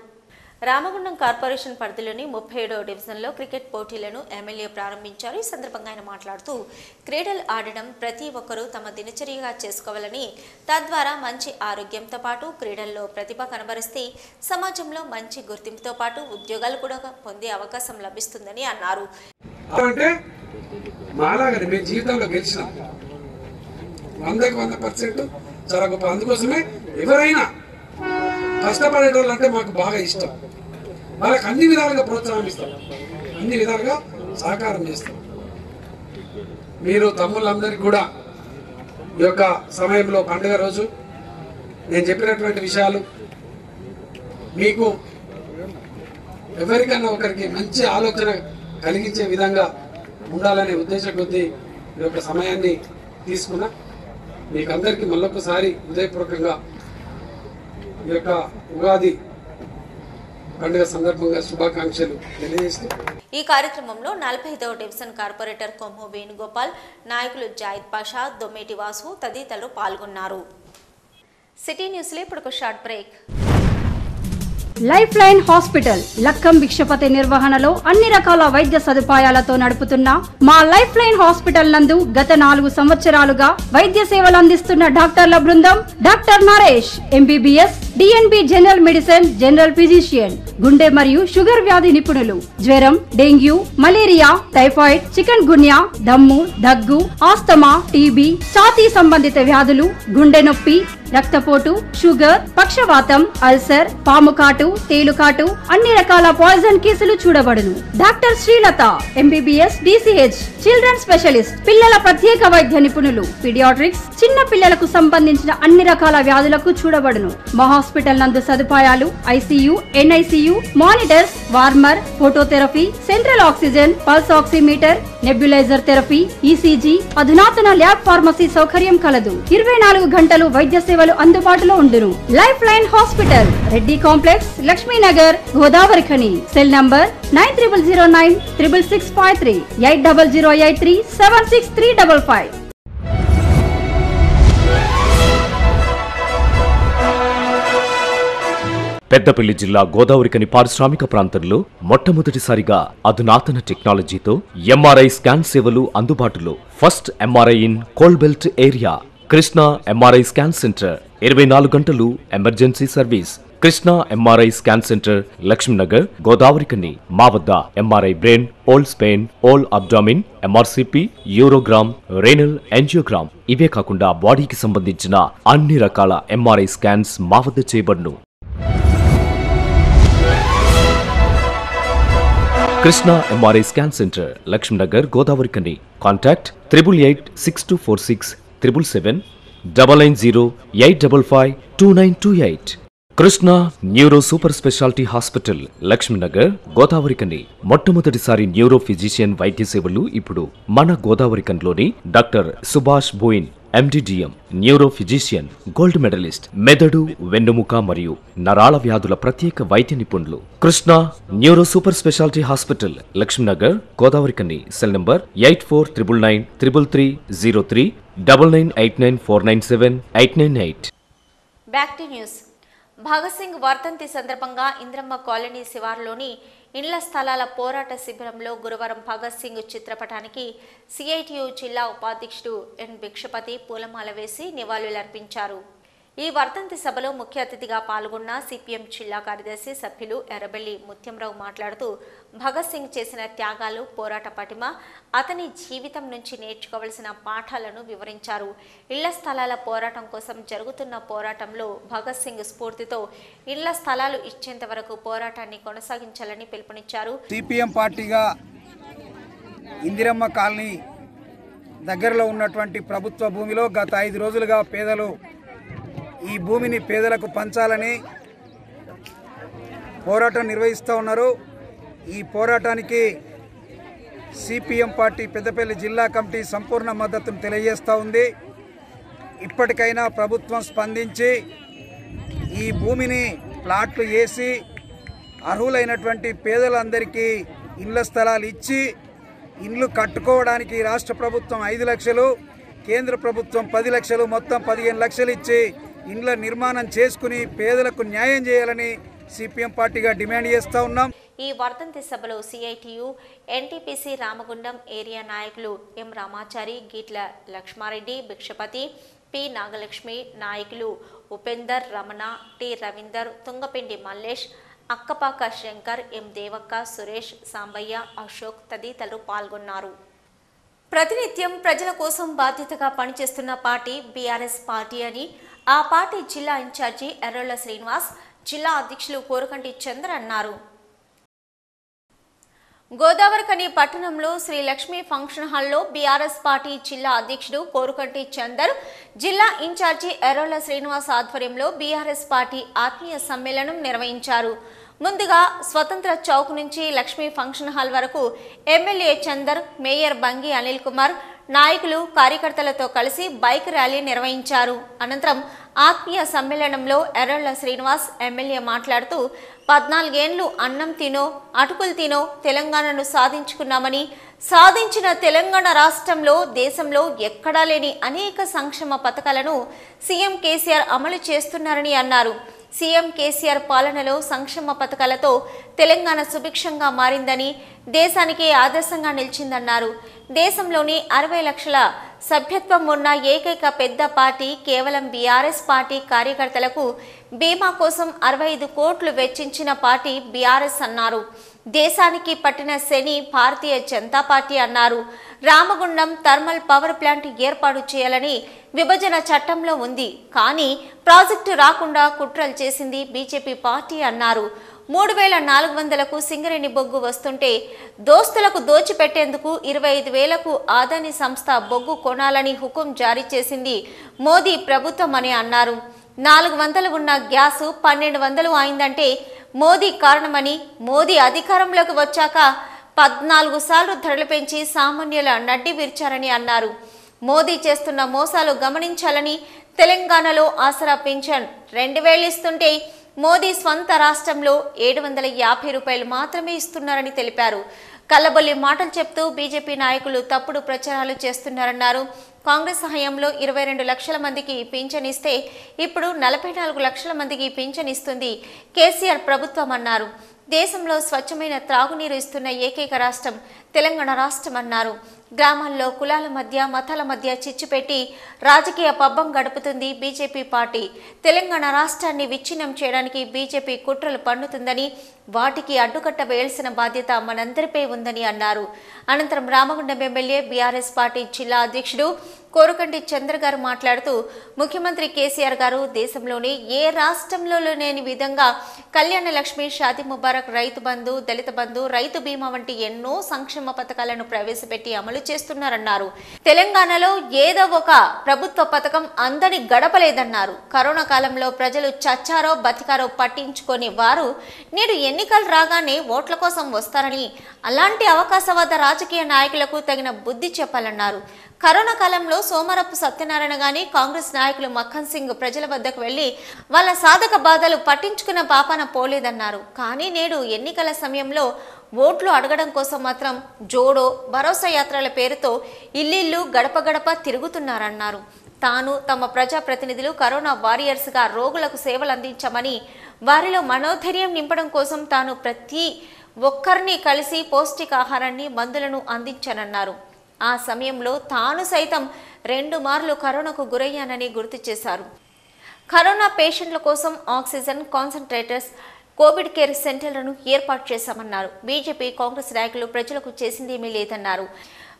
రామగుండం కార్పొరేషన్ పరిధిలోని ముప్పై ఏడవ డివిజన్లో క్రికెట్ పోటీలను ఎమ్మెల్యే ప్రారంభించారు. ఈ సందర్భంగా ఆయన మాట్లాడుతూ క్రీడలు ఆడడం ప్రతి ఒక్కరూ తమ దినచర్యగా చేసుకోవాలని తద్వారా మంచి ఆరోగ్యంతో పాటు క్రీడల్లో ప్రతిభ కనబరిస్తే సమాజంలో మంచి గుర్తింపుతో పాటు ఉద్యోగాలు కూడా పొందే అవకాశం లభిస్తుందని అన్నారు. మాలాగని మేము జీవితంలో గెలిచినాం. వందకి వంద పర్సెంట్ చాలా గొప్ప. అందుకోసమే ఎవరైనా కష్టపడేటోళ్ళు అంటే మాకు బాగా ఇష్టం. వాళ్ళకి అన్ని విధాలుగా ప్రోత్సాహం ఇస్తాం. అన్ని విధాలుగా సహకారం చేస్తాం. మీరు తమ్ముళ్ళందరికీ కూడా ఈ యొక్క సమయంలో పండుగ రోజు నేను చెప్పినటువంటి విషయాలు మీకు ఎవరికైనా ఒకరికి మంచి ఆలోచన కలిగించే విధంగా ఉండాలనే ఉద్దేశ కొద్దీ ఈ యొక్క సమయాన్ని తీసుకున్నా మీకు అందరికీ మళ్ళొకసారి హృదయపూర్వకంగా ఈ యొక్క ఉగాది పండుగ సందర్భంగా శుభాకాంక్షలు తెలియజేస్తూ ఈ కార్యక్రమంలో నలభై ఐదవ డివిజన్ కార్పొరేటర్ కొమ్ము వేణుగోపాల్ నాయకులు జాయిద్ పాషా దొమ్మేటి వాసు తదితరులు పాల్గొన్నారు. సిటీ న్యూస్లో ఇప్పుడు ఒక short break. Lifeline hospital Lakkam Bhikshapathi నిర్వహణలో అన్ని రకాల వైద్య సదుపాయాలతో నడుపుతున్న మా లైఫ్ లైన్ హాస్పిటల్ నందు గత నాలుగు సంవత్సరాలుగా వైద్య సేవలు అందిస్తున్న డాక్టర్ల బృందం doctor Naresh MBBS DNB general medicine general physician గుండె మరియు షుగర్ వ్యాధి నిపుణులు. జ్వరం dengue malaria typhoid chikungunya దమ్ము దగ్గు ఆస్తమా టీబీ ఛాతీ సంబంధిత వ్యాధులు గుండె నొప్పి రక్తపోటు షుగర్ పక్షవాతం అల్సర్ పాము కాటు తేలుకాటు అన్ని రకాల పాయిజన్ కేసులు చూడబడును. Doctor Srilatha MBBS DCH children specialist పిల్లల ప్రత్యేక వైద్య నిపుణులు పీడియాట్రిక్స్ చిన్న పిల్లలకు సంబంధించిన అన్ని రకాల వ్యాధులకు చూడబడును. మహాస్ హాస్పిటల్ నందు సదుపాయాలు ICU NICU monitors warmer phototherapy central oxygen pulse oximeter nebuliser therapy ECG అధునాతన ల్యాబ్ ఫార్మసీ సౌకర్యం కలదు. ఇరవై నాలుగు గంటలు వైద్య సేవలు అందుబాటులో ఉండును. Lifeline hospital Reddy complex Lakshminagar Godavari Khani. Cell number nine triple zero nine triple six five three eight double zero eight three seven six three double five. Peddapalli జిల్లా గోదావరికని పారిశ్రామిక ప్రాంతంలో మొట్టమొదటిసారిగా అధునాతన టెక్నాలజీతో ఎంఆర్ఐ స్కాన్ సేవలు అందుబాటులో. First MRI in coal belt area. Krishna MRI scan centre ఇరవై నాలుగు గంటలు emergency service. Krishna MRI scan centre Lakshminagar Godavarikhani మా వద్ద. MRI brain whole spine whole abdomen MRCP urogram renal angiogram ఇవే కాకుండా బాడీకి సంబంధించిన అన్ని రకాల ఎంఆర్ఐ స్కాన్స్ మా వద్ద చేయబడును. Krishna MRI scan centre Lakshminagar Godavari Khani contact triple eight six two four six triple seven double nine zero eight double five two nine two eight Krishna neuro super speciality hospital Lakshminagar Godavari Khani మొట్టమొదటిసారి న్యూరో ఫిజిషియన్ వైద్య సేవలు ఇప్పుడు మన గోదావరికన్లోని doctor Subhash Boyin MD DM neurophysician gold medalist మెదడు వెన్నుముక మరియు నరాల వ్యాధుల ప్రత్యేక వైద్య నిపుణులు. Krishna neuro super speciality hospital Lakshminagar Godavari Khani cell number eight four triple nine triple three zero three double nine eight nine four nine seven eight nine eight. Back to news. Bhagat Singh వర్ధంతి సందర్భంగా ఇంద్రమ్మ కాలనీ శివారులోని ఇండ్ల స్థలాల పోరాట శిబిరంలో గురువారం భగత్ సింగ్ చిత్రపటానికి సిఐటియు జిల్లా ఉపాధ్యక్షుడు ఎన్ భిక్షపతి పూలమాల వేసి నివాళులర్పించారు. ఈ వర్ధంతి సభలో ముఖ్య అతిథిగా పాల్గొన్న సిపిఎం జిల్లా కార్యదర్శి సభ్యులు ఎర్రబెల్లి ముత్యంరావు మాట్లాడుతూ భగత్ సింగ్ చేసిన త్యాగాలు పోరాట పటిమ అతని జీవితం నుంచి నేర్చుకోవలసిన పాఠాలను వివరించారు. ఇళ్ళ స్థలాల పోరాటం కోసం జరుగుతున్న పోరాటంలో భగత్ సింగ్ స్ఫూర్తితో ఇళ్ళ స్థలాలు ఇచ్చేంత వరకు పోరాటాన్ని కొనసాగించాలని పిలుపునిచ్చారు. సిపిఎం పార్టీగా ఇందిరమ్మ కాలనీ దగ్గరలో ఉన్నటువంటి ప్రభుత్వ భూమిలో గత ఐదు రోజులుగా పేదలు ఈ భూమిని పేదలకు పంచాలని పోరాటం నిర్వహిస్తూ ఉన్నారు. ఈ పోరాటానికి సిపిఎం పార్టీ పెద్దపల్లి జిల్లా కమిటీ సంపూర్ణ మద్దతును తెలియజేస్తూ ఉంది. ఇప్పటికైనా ప్రభుత్వం స్పందించి ఈ భూమిని ప్లాట్లు వేసి అర్హులైనటువంటి పేదలందరికీ ఇళ్ళ స్థలాలు ఇచ్చి ఇండ్లు కట్టుకోవడానికి రాష్ట్ర ప్రభుత్వం ఐదు లక్షలు కేంద్ర ప్రభుత్వం పది లక్షలు మొత్తం పదిహేను లక్షలు ఇచ్చి ఇండ్ల నిర్మాణం చేసుకుని పేదలకు న్యాయం చేయాలని సిపిఎం పార్టీగా డిమాండ్ చేస్తూ ఉన్నాం. ఈ వర్ధంతి సభలో సిఐటియు ఎన్టీపీసీ రామగుండం ఏరియా నాయకులు ఎం రామాచారి గీట్ల లక్ష్మారెడ్డి భిక్షపతి పి నాగలక్ష్మి నాయకులు ఉపేందర్ రమణ టి రవీందర్ తుంగపిండి మల్లేష్ అక్కపాక శంకర్ ఎం దేవక్క సురేష్ సాంబయ్య అశోక్ తదితరులు పాల్గొన్నారు. ప్రతినిత్యం ప్రజల కోసం బాధ్యతగా పనిచేస్తున్న పార్టీ బీఆర్ఎస్ పార్టీ అని ఆ పార్టీ జిల్లా ఇన్ఛార్జి ఎర్రొల్ల శ్రీనివాస్ జిల్లా అధ్యక్షులు కోరకంటి చంద్ర అన్నారు. గోదావరికని పట్టణంలో శ్రీ లక్ష్మీ ఫంక్షన్ హాల్లో బీఆర్ఎస్ పార్టీ జిల్లా అధ్యక్షుడు కోరుకంటి చందర్ జిల్లా ఇన్ఛార్జి ఎర్రోల శ్రీనివాస్ ఆధ్వర్యంలో బీఆర్ఎస్ పార్టీ ఆత్మీయ సమ్మేళనం నిర్వహించారు. ముందుగా స్వతంత్ర చౌక్ నుంచి లక్ష్మీ ఫంక్షన్ హాల్ వరకు ఎమ్మెల్యే చందర్ మేయర్ బంగి అనిల్ కుమార్ నాయకులు కార్యకర్తలతో కలిసి బైక్ ర్యాలీ నిర్వహించారు. అనంతరం ఆత్మీయ సమ్మేళనంలో ఎర్రళ్ళ శ్రీనివాస్ ఎమ్మెల్యే మాట్లాడుతూ పద్నాలుగేండ్లు అన్నం తినో అటుకులు తినో తెలంగాణను సాధించుకున్నామని సాధించిన తెలంగాణ రాష్ట్రంలో దేశంలో ఎక్కడా లేని అనేక సంక్షేమ పథకాలను సీఎం కేసీఆర్ అమలు చేస్తున్నారని అన్నారు. సీఎం కేసీఆర్ పాలనలో సంక్షేమ పథకాలతో తెలంగాణ సుభిక్షంగా మారిందని దేశానికి ఆదర్శంగా నిలిచిందన్నారు. దేశంలోని అరవై లక్షల సభ్యత్వం ఉన్న ఏకైక పెద్ద పార్టీ కేవలం బీఆర్ఎస్ పార్టీ కార్యకర్తలకు బీమా కోసం అరవై ఐదు కోట్లు వెచ్చించిన పార్టీ బీఆర్ఎస్ అన్నారు. దేశానికి పట్టిన శని భారతీయ జనతా పార్టీ అన్నారు. రామగుండం థర్మల్ పవర్ ప్లాంట్ ఏర్పాటు చేయాలని విభజన చట్టంలో ఉంది. కానీ ప్రాజెక్టు రాకుండా కుట్రలు చేసింది బీజేపీ పార్టీ అన్నారు. మూడు వేల నాలుగు వందలకు సింగరేణి బొగ్గు వస్తుంటే దోస్తులకు దోచిపెట్టేందుకు ఇరవై ఐదు వేలకు ఆదాని సంస్థ బొగ్గు కొనాలని హుకుం జారీ చేసింది మోదీ ప్రభుత్వం అని అన్నారు. నాలుగు వందలు ఉన్న గ్యాస్ పన్నెండు వందలు అయిందంటే మోదీ కారణమని మోదీ అధికారంలోకి వచ్చాక పద్నాలుగు సార్లు ధరలు పెంచి సామాన్యుల నడ్డి విరిచారని అన్నారు. మోదీ చేస్తున్న మోసాలు గమనించాలని తెలంగాణలో ఆసరా పింఛన్ రెండు వేలు ఇస్తుంటే మోదీ స్వంత రాష్ట్రంలో ఏడు వందల యాభై రూపాయలు మాత్రమే ఇస్తున్నారని తెలిపారు. కల్లబొల్లి మాటలు చెప్తూ బీజేపీ నాయకులు తప్పుడు ప్రచారాలు చేస్తున్నారన్నారు. కాంగ్రెస్ హయాంలో ఇరవై రెండు లక్షల మందికి పింఛన్ ఇస్తే ఇప్పుడు నలభై నాలుగు లక్షల మందికి పింఛన్ ఇస్తుంది కేసీఆర్ ప్రభుత్వం అన్నారు. దేశంలో స్వచ్ఛమైన త్రాగునీరు ఇస్తున్న ఏకైక రాష్ట్రం తెలంగాణ రాష్ట్రం అన్నారు. గ్రామాల్లో కులాల మధ్య మతాల మధ్య చిచ్చు పెట్టి రాజకీయ పబ్బం గడుపుతుంది బీజేపీ పార్టీ. తెలంగాణ రాష్ట్రాన్ని విచ్ఛిన్నం చేయడానికి బీజేపీ కుట్రలు పన్నుతుందని వాటికి అడ్డుకట్ట వేయాల్సిన బాధ్యత మనందరిపై ఉందని అన్నారు. అనంతరం రామగుండం ఎమ్మెల్యే బీఆర్ఎస్ పార్టీ జిల్లా అధ్యక్షుడు కోరకంటి చంద్ర గారు మాట్లాడుతూ ముఖ్యమంత్రి కేసీఆర్ గారు దేశంలోని ఏ రాష్ట్రంలో లేని విధంగా కళ్యాణ లక్ష్మి షాది ముబారక్ రైతు బంధు దళిత బంధు రైతు బీమా వంటి ఎన్నో సంక్షేమ పథకాలను ప్రవేశపెట్టి అమలు చేస్తున్నారన్నారు. తెలంగాణలో ఏదో ఒక ప్రభుత్వ పథకం అందని గడపలేదన్నారు. కరోనా కాలంలో ప్రజలు చచ్చారో బతికారో పట్టించుకొని వారు నేడు ఎన్నికలు రాగానే ఓట్ల కోసం వస్తారని అలాంటి అవకాశవాద రాజకీయ నాయకులకు తగిన బుద్ధి చెప్పాలన్నారు. కరోనా కాలంలో సోమరపు సత్యనారాయణ గాని కాంగ్రెస్ నాయకులు మక్కన్ సింగ్ ప్రజల వద్దకు వెళ్ళి వాళ్ళ సాధక బాధలు పట్టించుకున్న పాపాన పోలేదన్నారు. కానీ నేడు ఎన్నికల సమయంలో ఓట్లు అడగడం కోసం మాత్రం జోడో భరోసా యాత్రల పేరుతో ఇల్లిల్లు గడప గడప తిరుగుతున్నారన్నారు. తాను తమ ప్రజాప్రతినిధులు కరోనా వారియర్స్గా రోగులకు సేవలు అందించమని వారిలో మనోధైర్యం నింపడం కోసం తాను ప్రతి ఒక్కరిని కలిసి పౌష్టికాహారాన్ని మందులను అందించనన్నారు. ఆ సమయంలో తాను సైతం రెండు మార్లు కరోనాకు గురయ్యానని గుర్తు చేశారు. కరోనా పేషెంట్ల కోసం ఆక్సిజన్ కాన్సన్ట్రేటర్స్ కోవిడ్ కేర్ సెంటర్లను ఏర్పాటు చేశామన్నారు. బీజేపీ కాంగ్రెస్ నాయకులు ప్రజలకు చేసిందేమీ లేదన్నారు.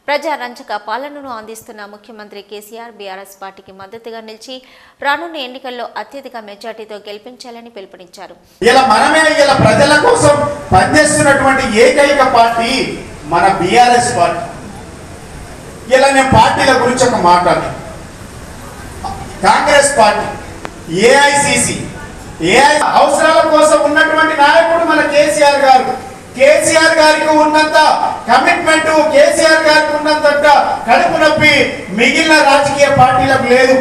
ప్రజారంజక పాలనను అందిస్తున్న ముఖ్యమంత్రి కేసీఆర్ బీఆర్ఎస్ పార్టీకి మద్దతుగా నిలిచి రానున్న ఎన్నికల్లో అత్యధిక మెజార్టీతో గెలిపించాలని పిలుపునిచ్చారు. ఇలా ఇలా ప్రజల కోసం పనిచేస్తున్నటువంటి ఏకైక పార్టీ మన బీఆర్ఎస్ పార్టీ. ఇలా నేను పార్టీల గురించి ఒక మాట్లాడు కాంగ్రెస్ పార్టీ ఏఐసిసి ఏఐ అవసరాల కోసం ఉన్నటువంటి నాయకుడు మన కేసీఆర్ గారు. కేసీఆర్ గారికి ఉన్నంత కమిట్మెంట్ కేసీఆర్ గారికి ఉన్నంత కడుపు నొప్పి మిగిలిన రాజకీయ పార్టీలకు లేదు.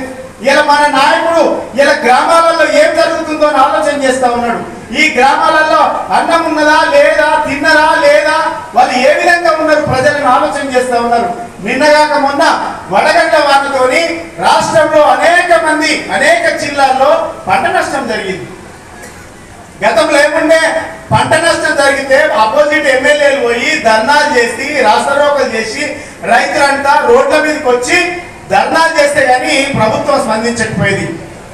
ఇలా మన నాయకుడు ఇలా గ్రామాలలో ఏం జరుగుతుందో అని ఆలోచన చేస్తా ఉన్నాడు. ఈ గ్రామాలలో అన్నం ఉన్నదా లేదా తిన్నరా లేదా? వాళ్ళు ఏ విధంగా ఉన్నారు ప్రజలను ఆలోచన చేస్తా ఉన్నారు. నిన్నగాక మొన్న వడగండ వాటితోని రాష్ట్రంలో అనేక మంది అనేక జిల్లాల్లో పంట నష్టం జరిగింది. గతంలో ఏముండే? పంట నష్టం జరిగితే అపోజిట్ ఎమ్మెల్యేలు పోయి ధర్నాలు చేసి రాస్తారోకలు చేసి రైతులంతా రోడ్ల మీదకి వచ్చి ధర్నాలు చేస్తే కానీ ప్రభుత్వం స్పందించకపోయేది.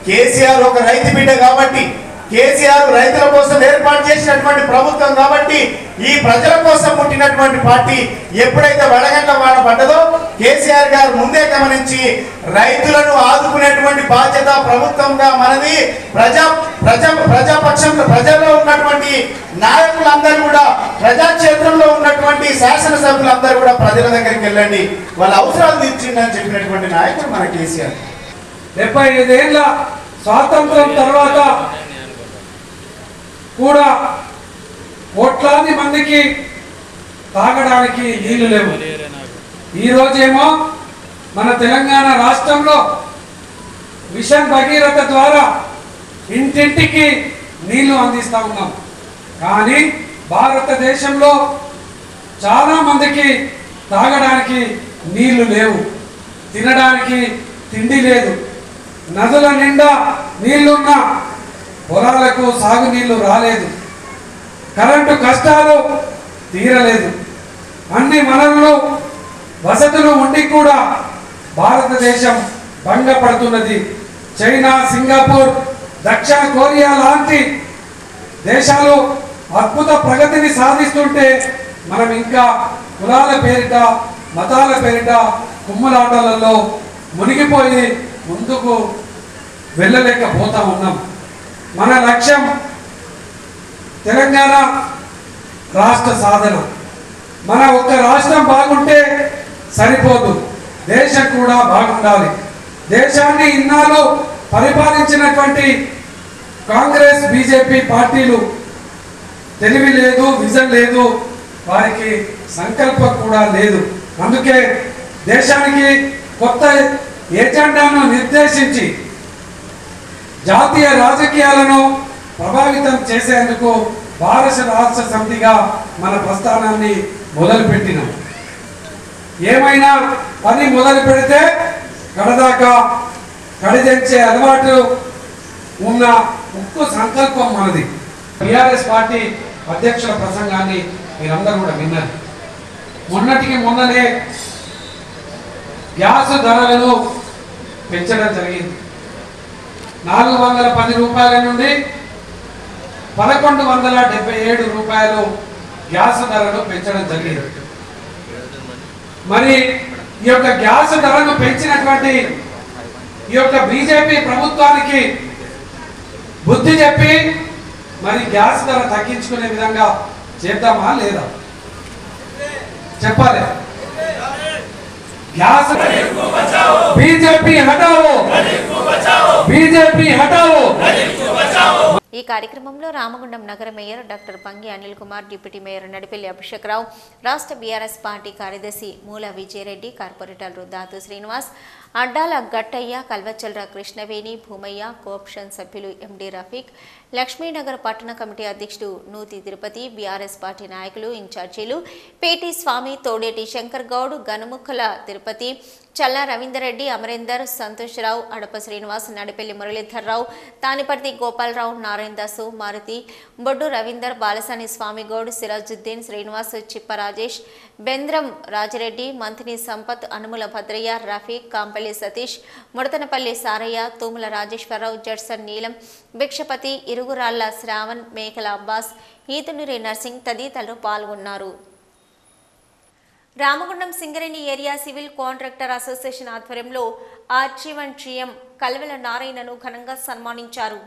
కేసీఆర్ ఒక రైతు బిడ్డ కాబట్టి కేసీఆర్ రైతుల కోసం ఏర్పాటు చేసినటువంటి ప్రభుత్వం కాబట్టి ఈ ప్రజల కోసం పుట్టినటువంటి పార్టీ ఎప్పుడైతే వడగంట వాడ పడ్డదో కేసీఆర్ గారు ముందే గమనించి రైతులను ఆదుకునేటువంటి బాధ్యత ప్రభుత్వంగా మనది. ప్రజా ప్రజా ప్రజాపక్షంలో ప్రజల్లో ఉన్నటువంటి నాయకులందరూ కూడా ప్రజాక్షేత్రంలో ఉన్నటువంటి శాసనసభ్యులందరూ కూడా ప్రజల దగ్గరికి వెళ్ళండి. వాళ్ళ అవసరాలు తీర్చిందని చెప్పినటువంటి నాయకుడు మన కేసీఆర్. డెబ్బై ఐదేళ్ళ స్వాతంత్రం తర్వాత కూడా కోట్లాది మందికి తాగడానికి నీళ్ళు లేవు. ఈరోజేమో మన తెలంగాణ రాష్ట్రంలో మిషన్ భగీరథ ద్వారా ఇంటింటికి నీళ్ళు అందిస్తా ఉన్నాం. కానీ భారతదేశంలో చాలా మందికి తాగడానికి నీళ్ళు లేవు. తినడానికి తిండి లేదు. నదుల నిండా నీళ్ళున్న పొలాలకు సాగునీళ్ళు రాలేదు. కరెంటు కష్టాలు తీరలేదు. అన్ని వనరులు వసతులు ఉండి కూడా భారతదేశం భంగపడుతున్నది. చైనా సింగపూర్ దక్షిణ కొరియా లాంటి దేశాలు అద్భుత ప్రగతిని సాధిస్తుంటే మనం ఇంకా కులాల పేరిట మతాల పేరిట కుమ్మలాటలలో మునిగిపోయి ముందుకు వెళ్ళలేకపోతా ఉన్నాం. మన లక్ష్యం తెలంగాణ రాష్ట్ర సాధన. మన ఒక్క రాష్ట్రం బాగుంటే సరిపోదు. దేశం కూడా బాగుండాలి. దేశాన్ని ఇన్నాళ్ళు పరిపాలించినటువంటి కాంగ్రెస్ బీజేపీ పార్టీలు తెలివి లేదు విజన్ లేదు వారికి సంకల్పం కూడా లేదు. అందుకే దేశానికి కొత్త ఎజెండాను నిర్దేశించి జాతీయ రాజకీయాలను ప్రభావితం చేసేందుకు భారత రాష్ట్ర సమితిగా మన ప్రస్థానాన్ని మొదలుపెట్టినాం. ఏమైనా పని మొదలు పెడితే కడదాకా కడిదెంచే అలవాటు ఉన్న ఉక్కు సంకల్పం మనది. టిఆర్ఎస్ పార్టీ అధ్యక్షుల ప్రసంగాన్ని మీరందరూ కూడా విన్నారు. మొన్నటికి మొన్ననే గ్యాస్ ధరలను పెంచడం జరిగింది. నాలుగు వందల పది రూపాయల నుండి పదకొండు వందల డెబ్బై ఏడు రూపాయలు గ్యాస్ ధరను పెంచడం జరిగింది. మరి ఈ యొక్క గ్యాస్ ధరను పెంచినటువంటి ఈ యొక్క బీజేపీ ప్రభుత్వానికి బుద్ధి చెప్పి మరి గ్యాస్ ధర తగ్గించుకునే విధంగా చేద్దామా లేదా? చెప్పాలి. బీజేపీ హటావో. బీజేపీ హటావో. ఈ కార్యక్రమంలో రామగుండం నగర mayor doctor Pangi Anil Kumar deputy mayor Nadipelli Abhishekrao రాష్ట్ర బీఆర్ఎస్ పార్టీ కార్యదర్శి మూల విజయరెడ్డి కార్పొరేటర్లు దాతు శ్రీనివాస్ అడ్డాల గట్టయ్య కల్వచల్ర కృష్ణవేణి భూమయ్య కోఆప్షన్ సభ్యులు ఎండి రఫీక్ లక్ష్మీనగర్ పట్టణ కమిటీ అధ్యక్షుడు నూతి తిరుపతి బీఆర్ఎస్ పార్టీ నాయకులు ఇన్ఛార్జీలు పేటి స్వామి తోడేటి శంకర్ గౌడ్ గనుముఖల తిరుపతి చల్లా రవీందర్రెడ్డి అమరేందర్ సంతోష్రావు అడప శ్రీనివాస్ నడిపెల్లి మురళీధర్రావు తానిపర్తి గోపాలరావు నారాయణ దాసు మారుతి బొడ్డు రవీందర్ బాలసాని స్వామిగౌడ్ సిరాజుద్దీన్ శ్రీనివాస్ చిప్ప రాజేష్ బెంద్రం రాజిరెడ్డి మంత్రి సంపత్ అనుముల భద్రయ్య రఫీక్ కాంపల్లి సతీష్ ముడతనపల్లి సారయ్య తూముల రాజేశ్వరరావు జడ్సన్ నీలం భిక్షపతి ఇరుగురాళ్ళ శ్రావణ్ మేకల అబ్బాస్ ఈతునూరి నర్సింగ్ తదితరులు పాల్గొన్నారు. Ramagundam Singareni area civil contractor association ఆధ్వర్యంలో ఆర్చీవన్ జిఎం కల్వెల నారాయణను ఘనంగా సన్మానించారు.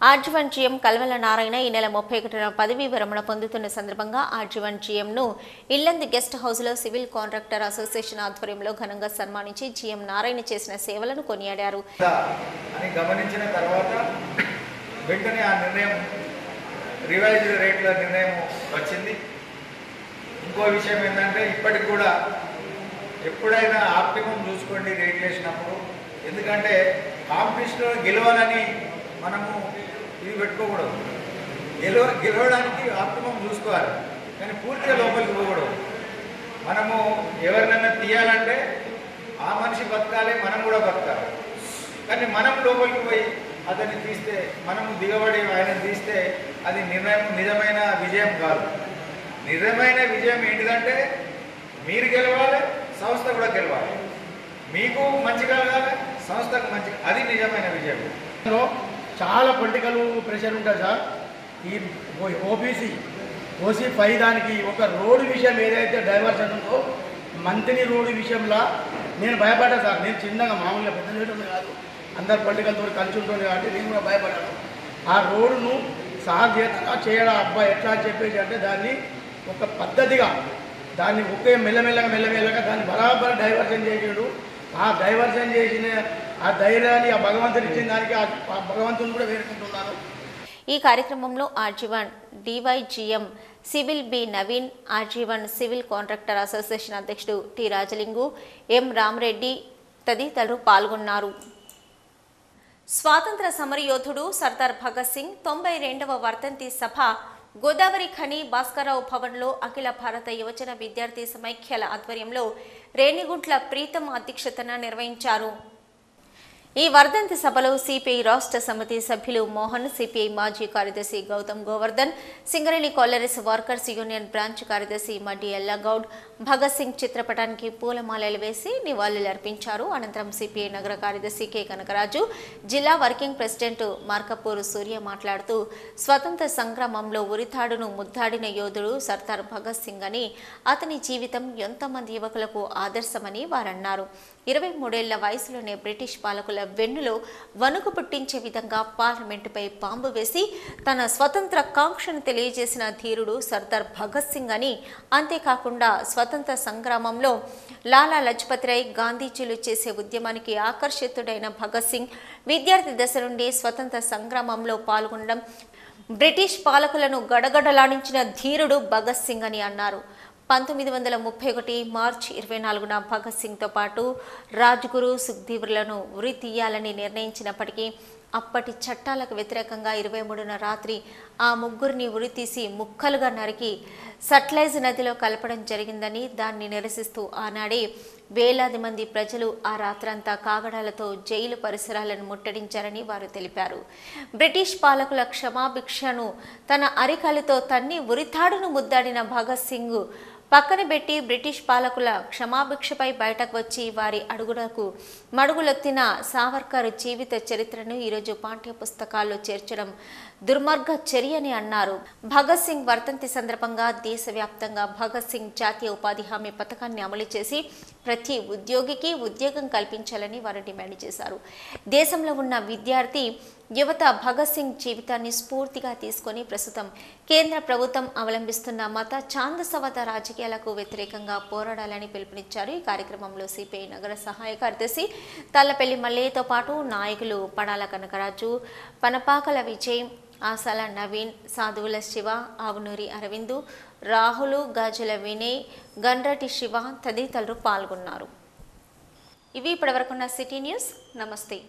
ఆర్జీవన్ జీఎం కల్వెల నారాయణ ఈ నెల ముప్పై ఒకటిన పదవీ విరమణ పొందుతున్న సందర్భంగా ఆర్జీవన్ జీఎంను ఇల్లందు గెస్ట్ హౌస్లో సివిల్ కాంట్రాక్టర్ అసోసియేషన్ ఆధ్వర్యంలో ఘనంగా సన్మానించి జీఎం నారాయణ చేసిన సేవలను కొనియాడారు. గమనించిన తర్వాత వెంటనే ఆ నిర్ణయం రివైజ్డ్ రేట్ల నిర్ణయం వచ్చింది. ఇంకో విషయం ఏంటంటే ఇప్పటికి కూడా ఎప్పుడైనా ఆప్టిమం చూసుకోండి రేట్లు వేసినప్పుడు. ఎందుకంటే కాంపిటీషన్లో గెలవాలని మనము ఇది పెట్టుకోకూడదు. గెలవ గెలవడానికి ఆప్టిమం చూసుకోవాలి. కానీ పూర్తిగా లోపలికి పోకూడదు. మనము ఎవరినైనా తీయాలంటే ఆ మనిషి బతకాలి మనం కూడా బతకాలి. కానీ మనం లోపలికి పోయి అతన్ని తీస్తే మనము దిగబడి ఆయన తీస్తే అది నిర్ణయం నిజమైన విజయం కాదు. నిజమైన విజయం ఏంటిదంటే మీరు గెలవాలి సంస్థ కూడా గెలవాలి. మీకు మంచి కలగాలి సంస్థకు మంచి అది నిజమైన విజయం. చాలా పొలిటికల్ ప్రెషర్ ఉంటుంది సార్. ఈ ఓబీసీ ఓసీ ఫైవ్ దానికి ఒక రోడ్డు విషయం ఏదైతే డైవర్షన్ ఉందో మంత్రి రోడ్డు విషయంలో నేను భయపడ్డా సార్. నేను చిన్నగా మామూలుగా పెద్ద చేయడం కాదు. అందరు పొలిటికల్తో కలిసి ఉంటుంది కాబట్టి నేను కూడా భయపడ్డాను ఆ రోడ్డును సార్ చేత చేయడం అబ్బాయి ఎట్లా అని చెప్పేసి అంటే దాన్ని ఒక పద్ధతిగా దాన్ని ఒకే మెల్లమెల్లగా మెల్లమెల్లగా దాన్ని బరాబర్ డైవర్షన్ చేసాడు. ఆ డైవర్షన్ చేసిన ఆ ధైర్యాన్ని ఆ భగవంతుడు ఇచ్చిన దానికి ఆ భగవంతుని కూడా వేడుకుంటున్నాను ఈ కార్యక్రమంలో RG one DYGM civil B Naveen RG one civil contractor association అధ్యక్షుడు టి రాజలింగు ఎం రామరెడ్డి తదితరులు పాల్గొన్నారు. స్వాతంత్ర సమరయోధుడు సర్దార్ భగత్ సింగ్ తొంభై రెండవ వర్ధంతి సభ గోదావరి ఖని భాస్కరరావు భవన్లో అఖిల భారత యువజన విద్యార్థి సమైక్యాల ఆధ్వర్యంలో రేణిగుంట్ల ప్రీతం అధ్యక్షతన నిర్వహించారు. ఈ వర్ధంతి సభలో సిపిఐ రాష్ట్ర సమితి సభ్యులు మోహన్ సిపిఐ మాజీ కార్యదర్శి Gautam Govardhan Singareni collieries workers union branch కార్యదర్శి మడ్డి ఎల్లాగౌడ్ భగత్ సింగ్ చిత్రపటానికి పూలమాలలు వేసి నివాళులర్పించారు అనంతరం సిపిఐ నగర కార్యదర్శి కె కనకరాజు జిల్లా వర్కింగ్ ప్రెసిడెంట్ మార్కపూర్ సూర్య మాట్లాడుతూ స్వతంత్ర సంగ్రామంలో ఉరితాడును ముద్దాడిన యోధుడు సర్దార్ భగత్ సింగ్ అని అతని జీవితం ఎంతమంది యువకులకు ఆదర్శమని వారన్నారు. ఇరవై మూడేళ్ళ వయసులోనే బ్రిటిష్ పాలకుల వెన్నులో వణుకు పుట్టించే విధంగా పార్లమెంటుపై బాంబు వేసి తన స్వతంత్ర కాంక్షను తెలియజేసిన ధీరుడు సర్దార్ భగత్ సింగ్ అని అంతేకాకుండా స్వతంత్ర సంగ్రామంలో లాలా లజపతి రాయ్ గాంధీజీలు చేసే ఉద్యమానికి ఆకర్షితుడైన భగత్ సింగ్ విద్యార్థి దశ నుండి స్వతంత్ర సంగ్రామంలో పాల్గొనడం బ్రిటిష్ పాలకులను గడగడలాడించిన ధీరుడు భగత్ సింగ్ అని అన్నారు. పంతొమ్మిది వందల ముప్పై ఒకటి మార్చి ఇరవై నాలుగున భగత్ సింగ్తో పాటు రాజ్గురు సుఖ్దీవులను ఉరి తీయాలని నిర్ణయించినప్పటికీ అప్పటి చట్టాలకు వ్యతిరేకంగా ఇరవై మూడున రాత్రి ఆ ముగ్గురిని ఉరి తీసి ముక్కలుగా నరికి సట్లైజ్ నదిలో కలపడం జరిగిందని దాన్ని నిరసిస్తూ ఆనాడే వేలాది మంది ప్రజలు ఆ రాత్రంతా కాగడాలతో జైలు పరిసరాలను ముట్టడించారని వారు తెలిపారు. బ్రిటిష్ పాలకుల క్షమాభిక్షను తన అరికాలితో తన్ని ఉరితాడును ముద్దాడిన భగత్ సింగ్ పక్కన పెట్టి బ్రిటిష్ పాలకుల క్షమాభిక్షపై బయటకు వచ్చి వారి అడుగులకు మడుగులొత్తిన సావర్కర్ జీవిత చరిత్రను ఈరోజు పాఠ్య పుస్తకాల్లో చేర్చడం దుర్మార్గ చర్యని అన్నారు. భగత్ సింగ్ వర్తంతి సందర్భంగా దేశవ్యాప్తంగా భగత్ సింగ్ జాతీయ ఉపాధి హామీ పథకాన్ని అమలు చేసి ప్రతి ఉద్యోగికి ఉద్యోగం కల్పించాలని వారు డిమాండ్ చేశారు. దేశంలో ఉన్న విద్యార్థి యువత భగత్ సింగ్ జీవితాన్ని స్ఫూర్తిగా తీసుకొని ప్రస్తుతం కేంద్ర ప్రభుత్వం అవలంబిస్తున్న మత ఛాందసవత రాజకీయాలకు వ్యతిరేకంగా పోరాడాలని పిలుపునిచ్చారు. ఈ కార్యక్రమంలో సిపిఐ నగర సహాయ కార్యదర్శి తల్లపల్లి మల్లయ్యతో పాటు నాయకులు పడాల కనకరాజు పనపాకల విజయ్ ఆసాల నవీన్ సాధువుల శివ ఆవునూరి అరవిందు రాహులు గాజుల వినయ్ గండ్రటి శివ తదితరులు పాల్గొన్నారు. ఇవి ఇప్పటివరకున్న సిటీ న్యూస్. నమస్తే.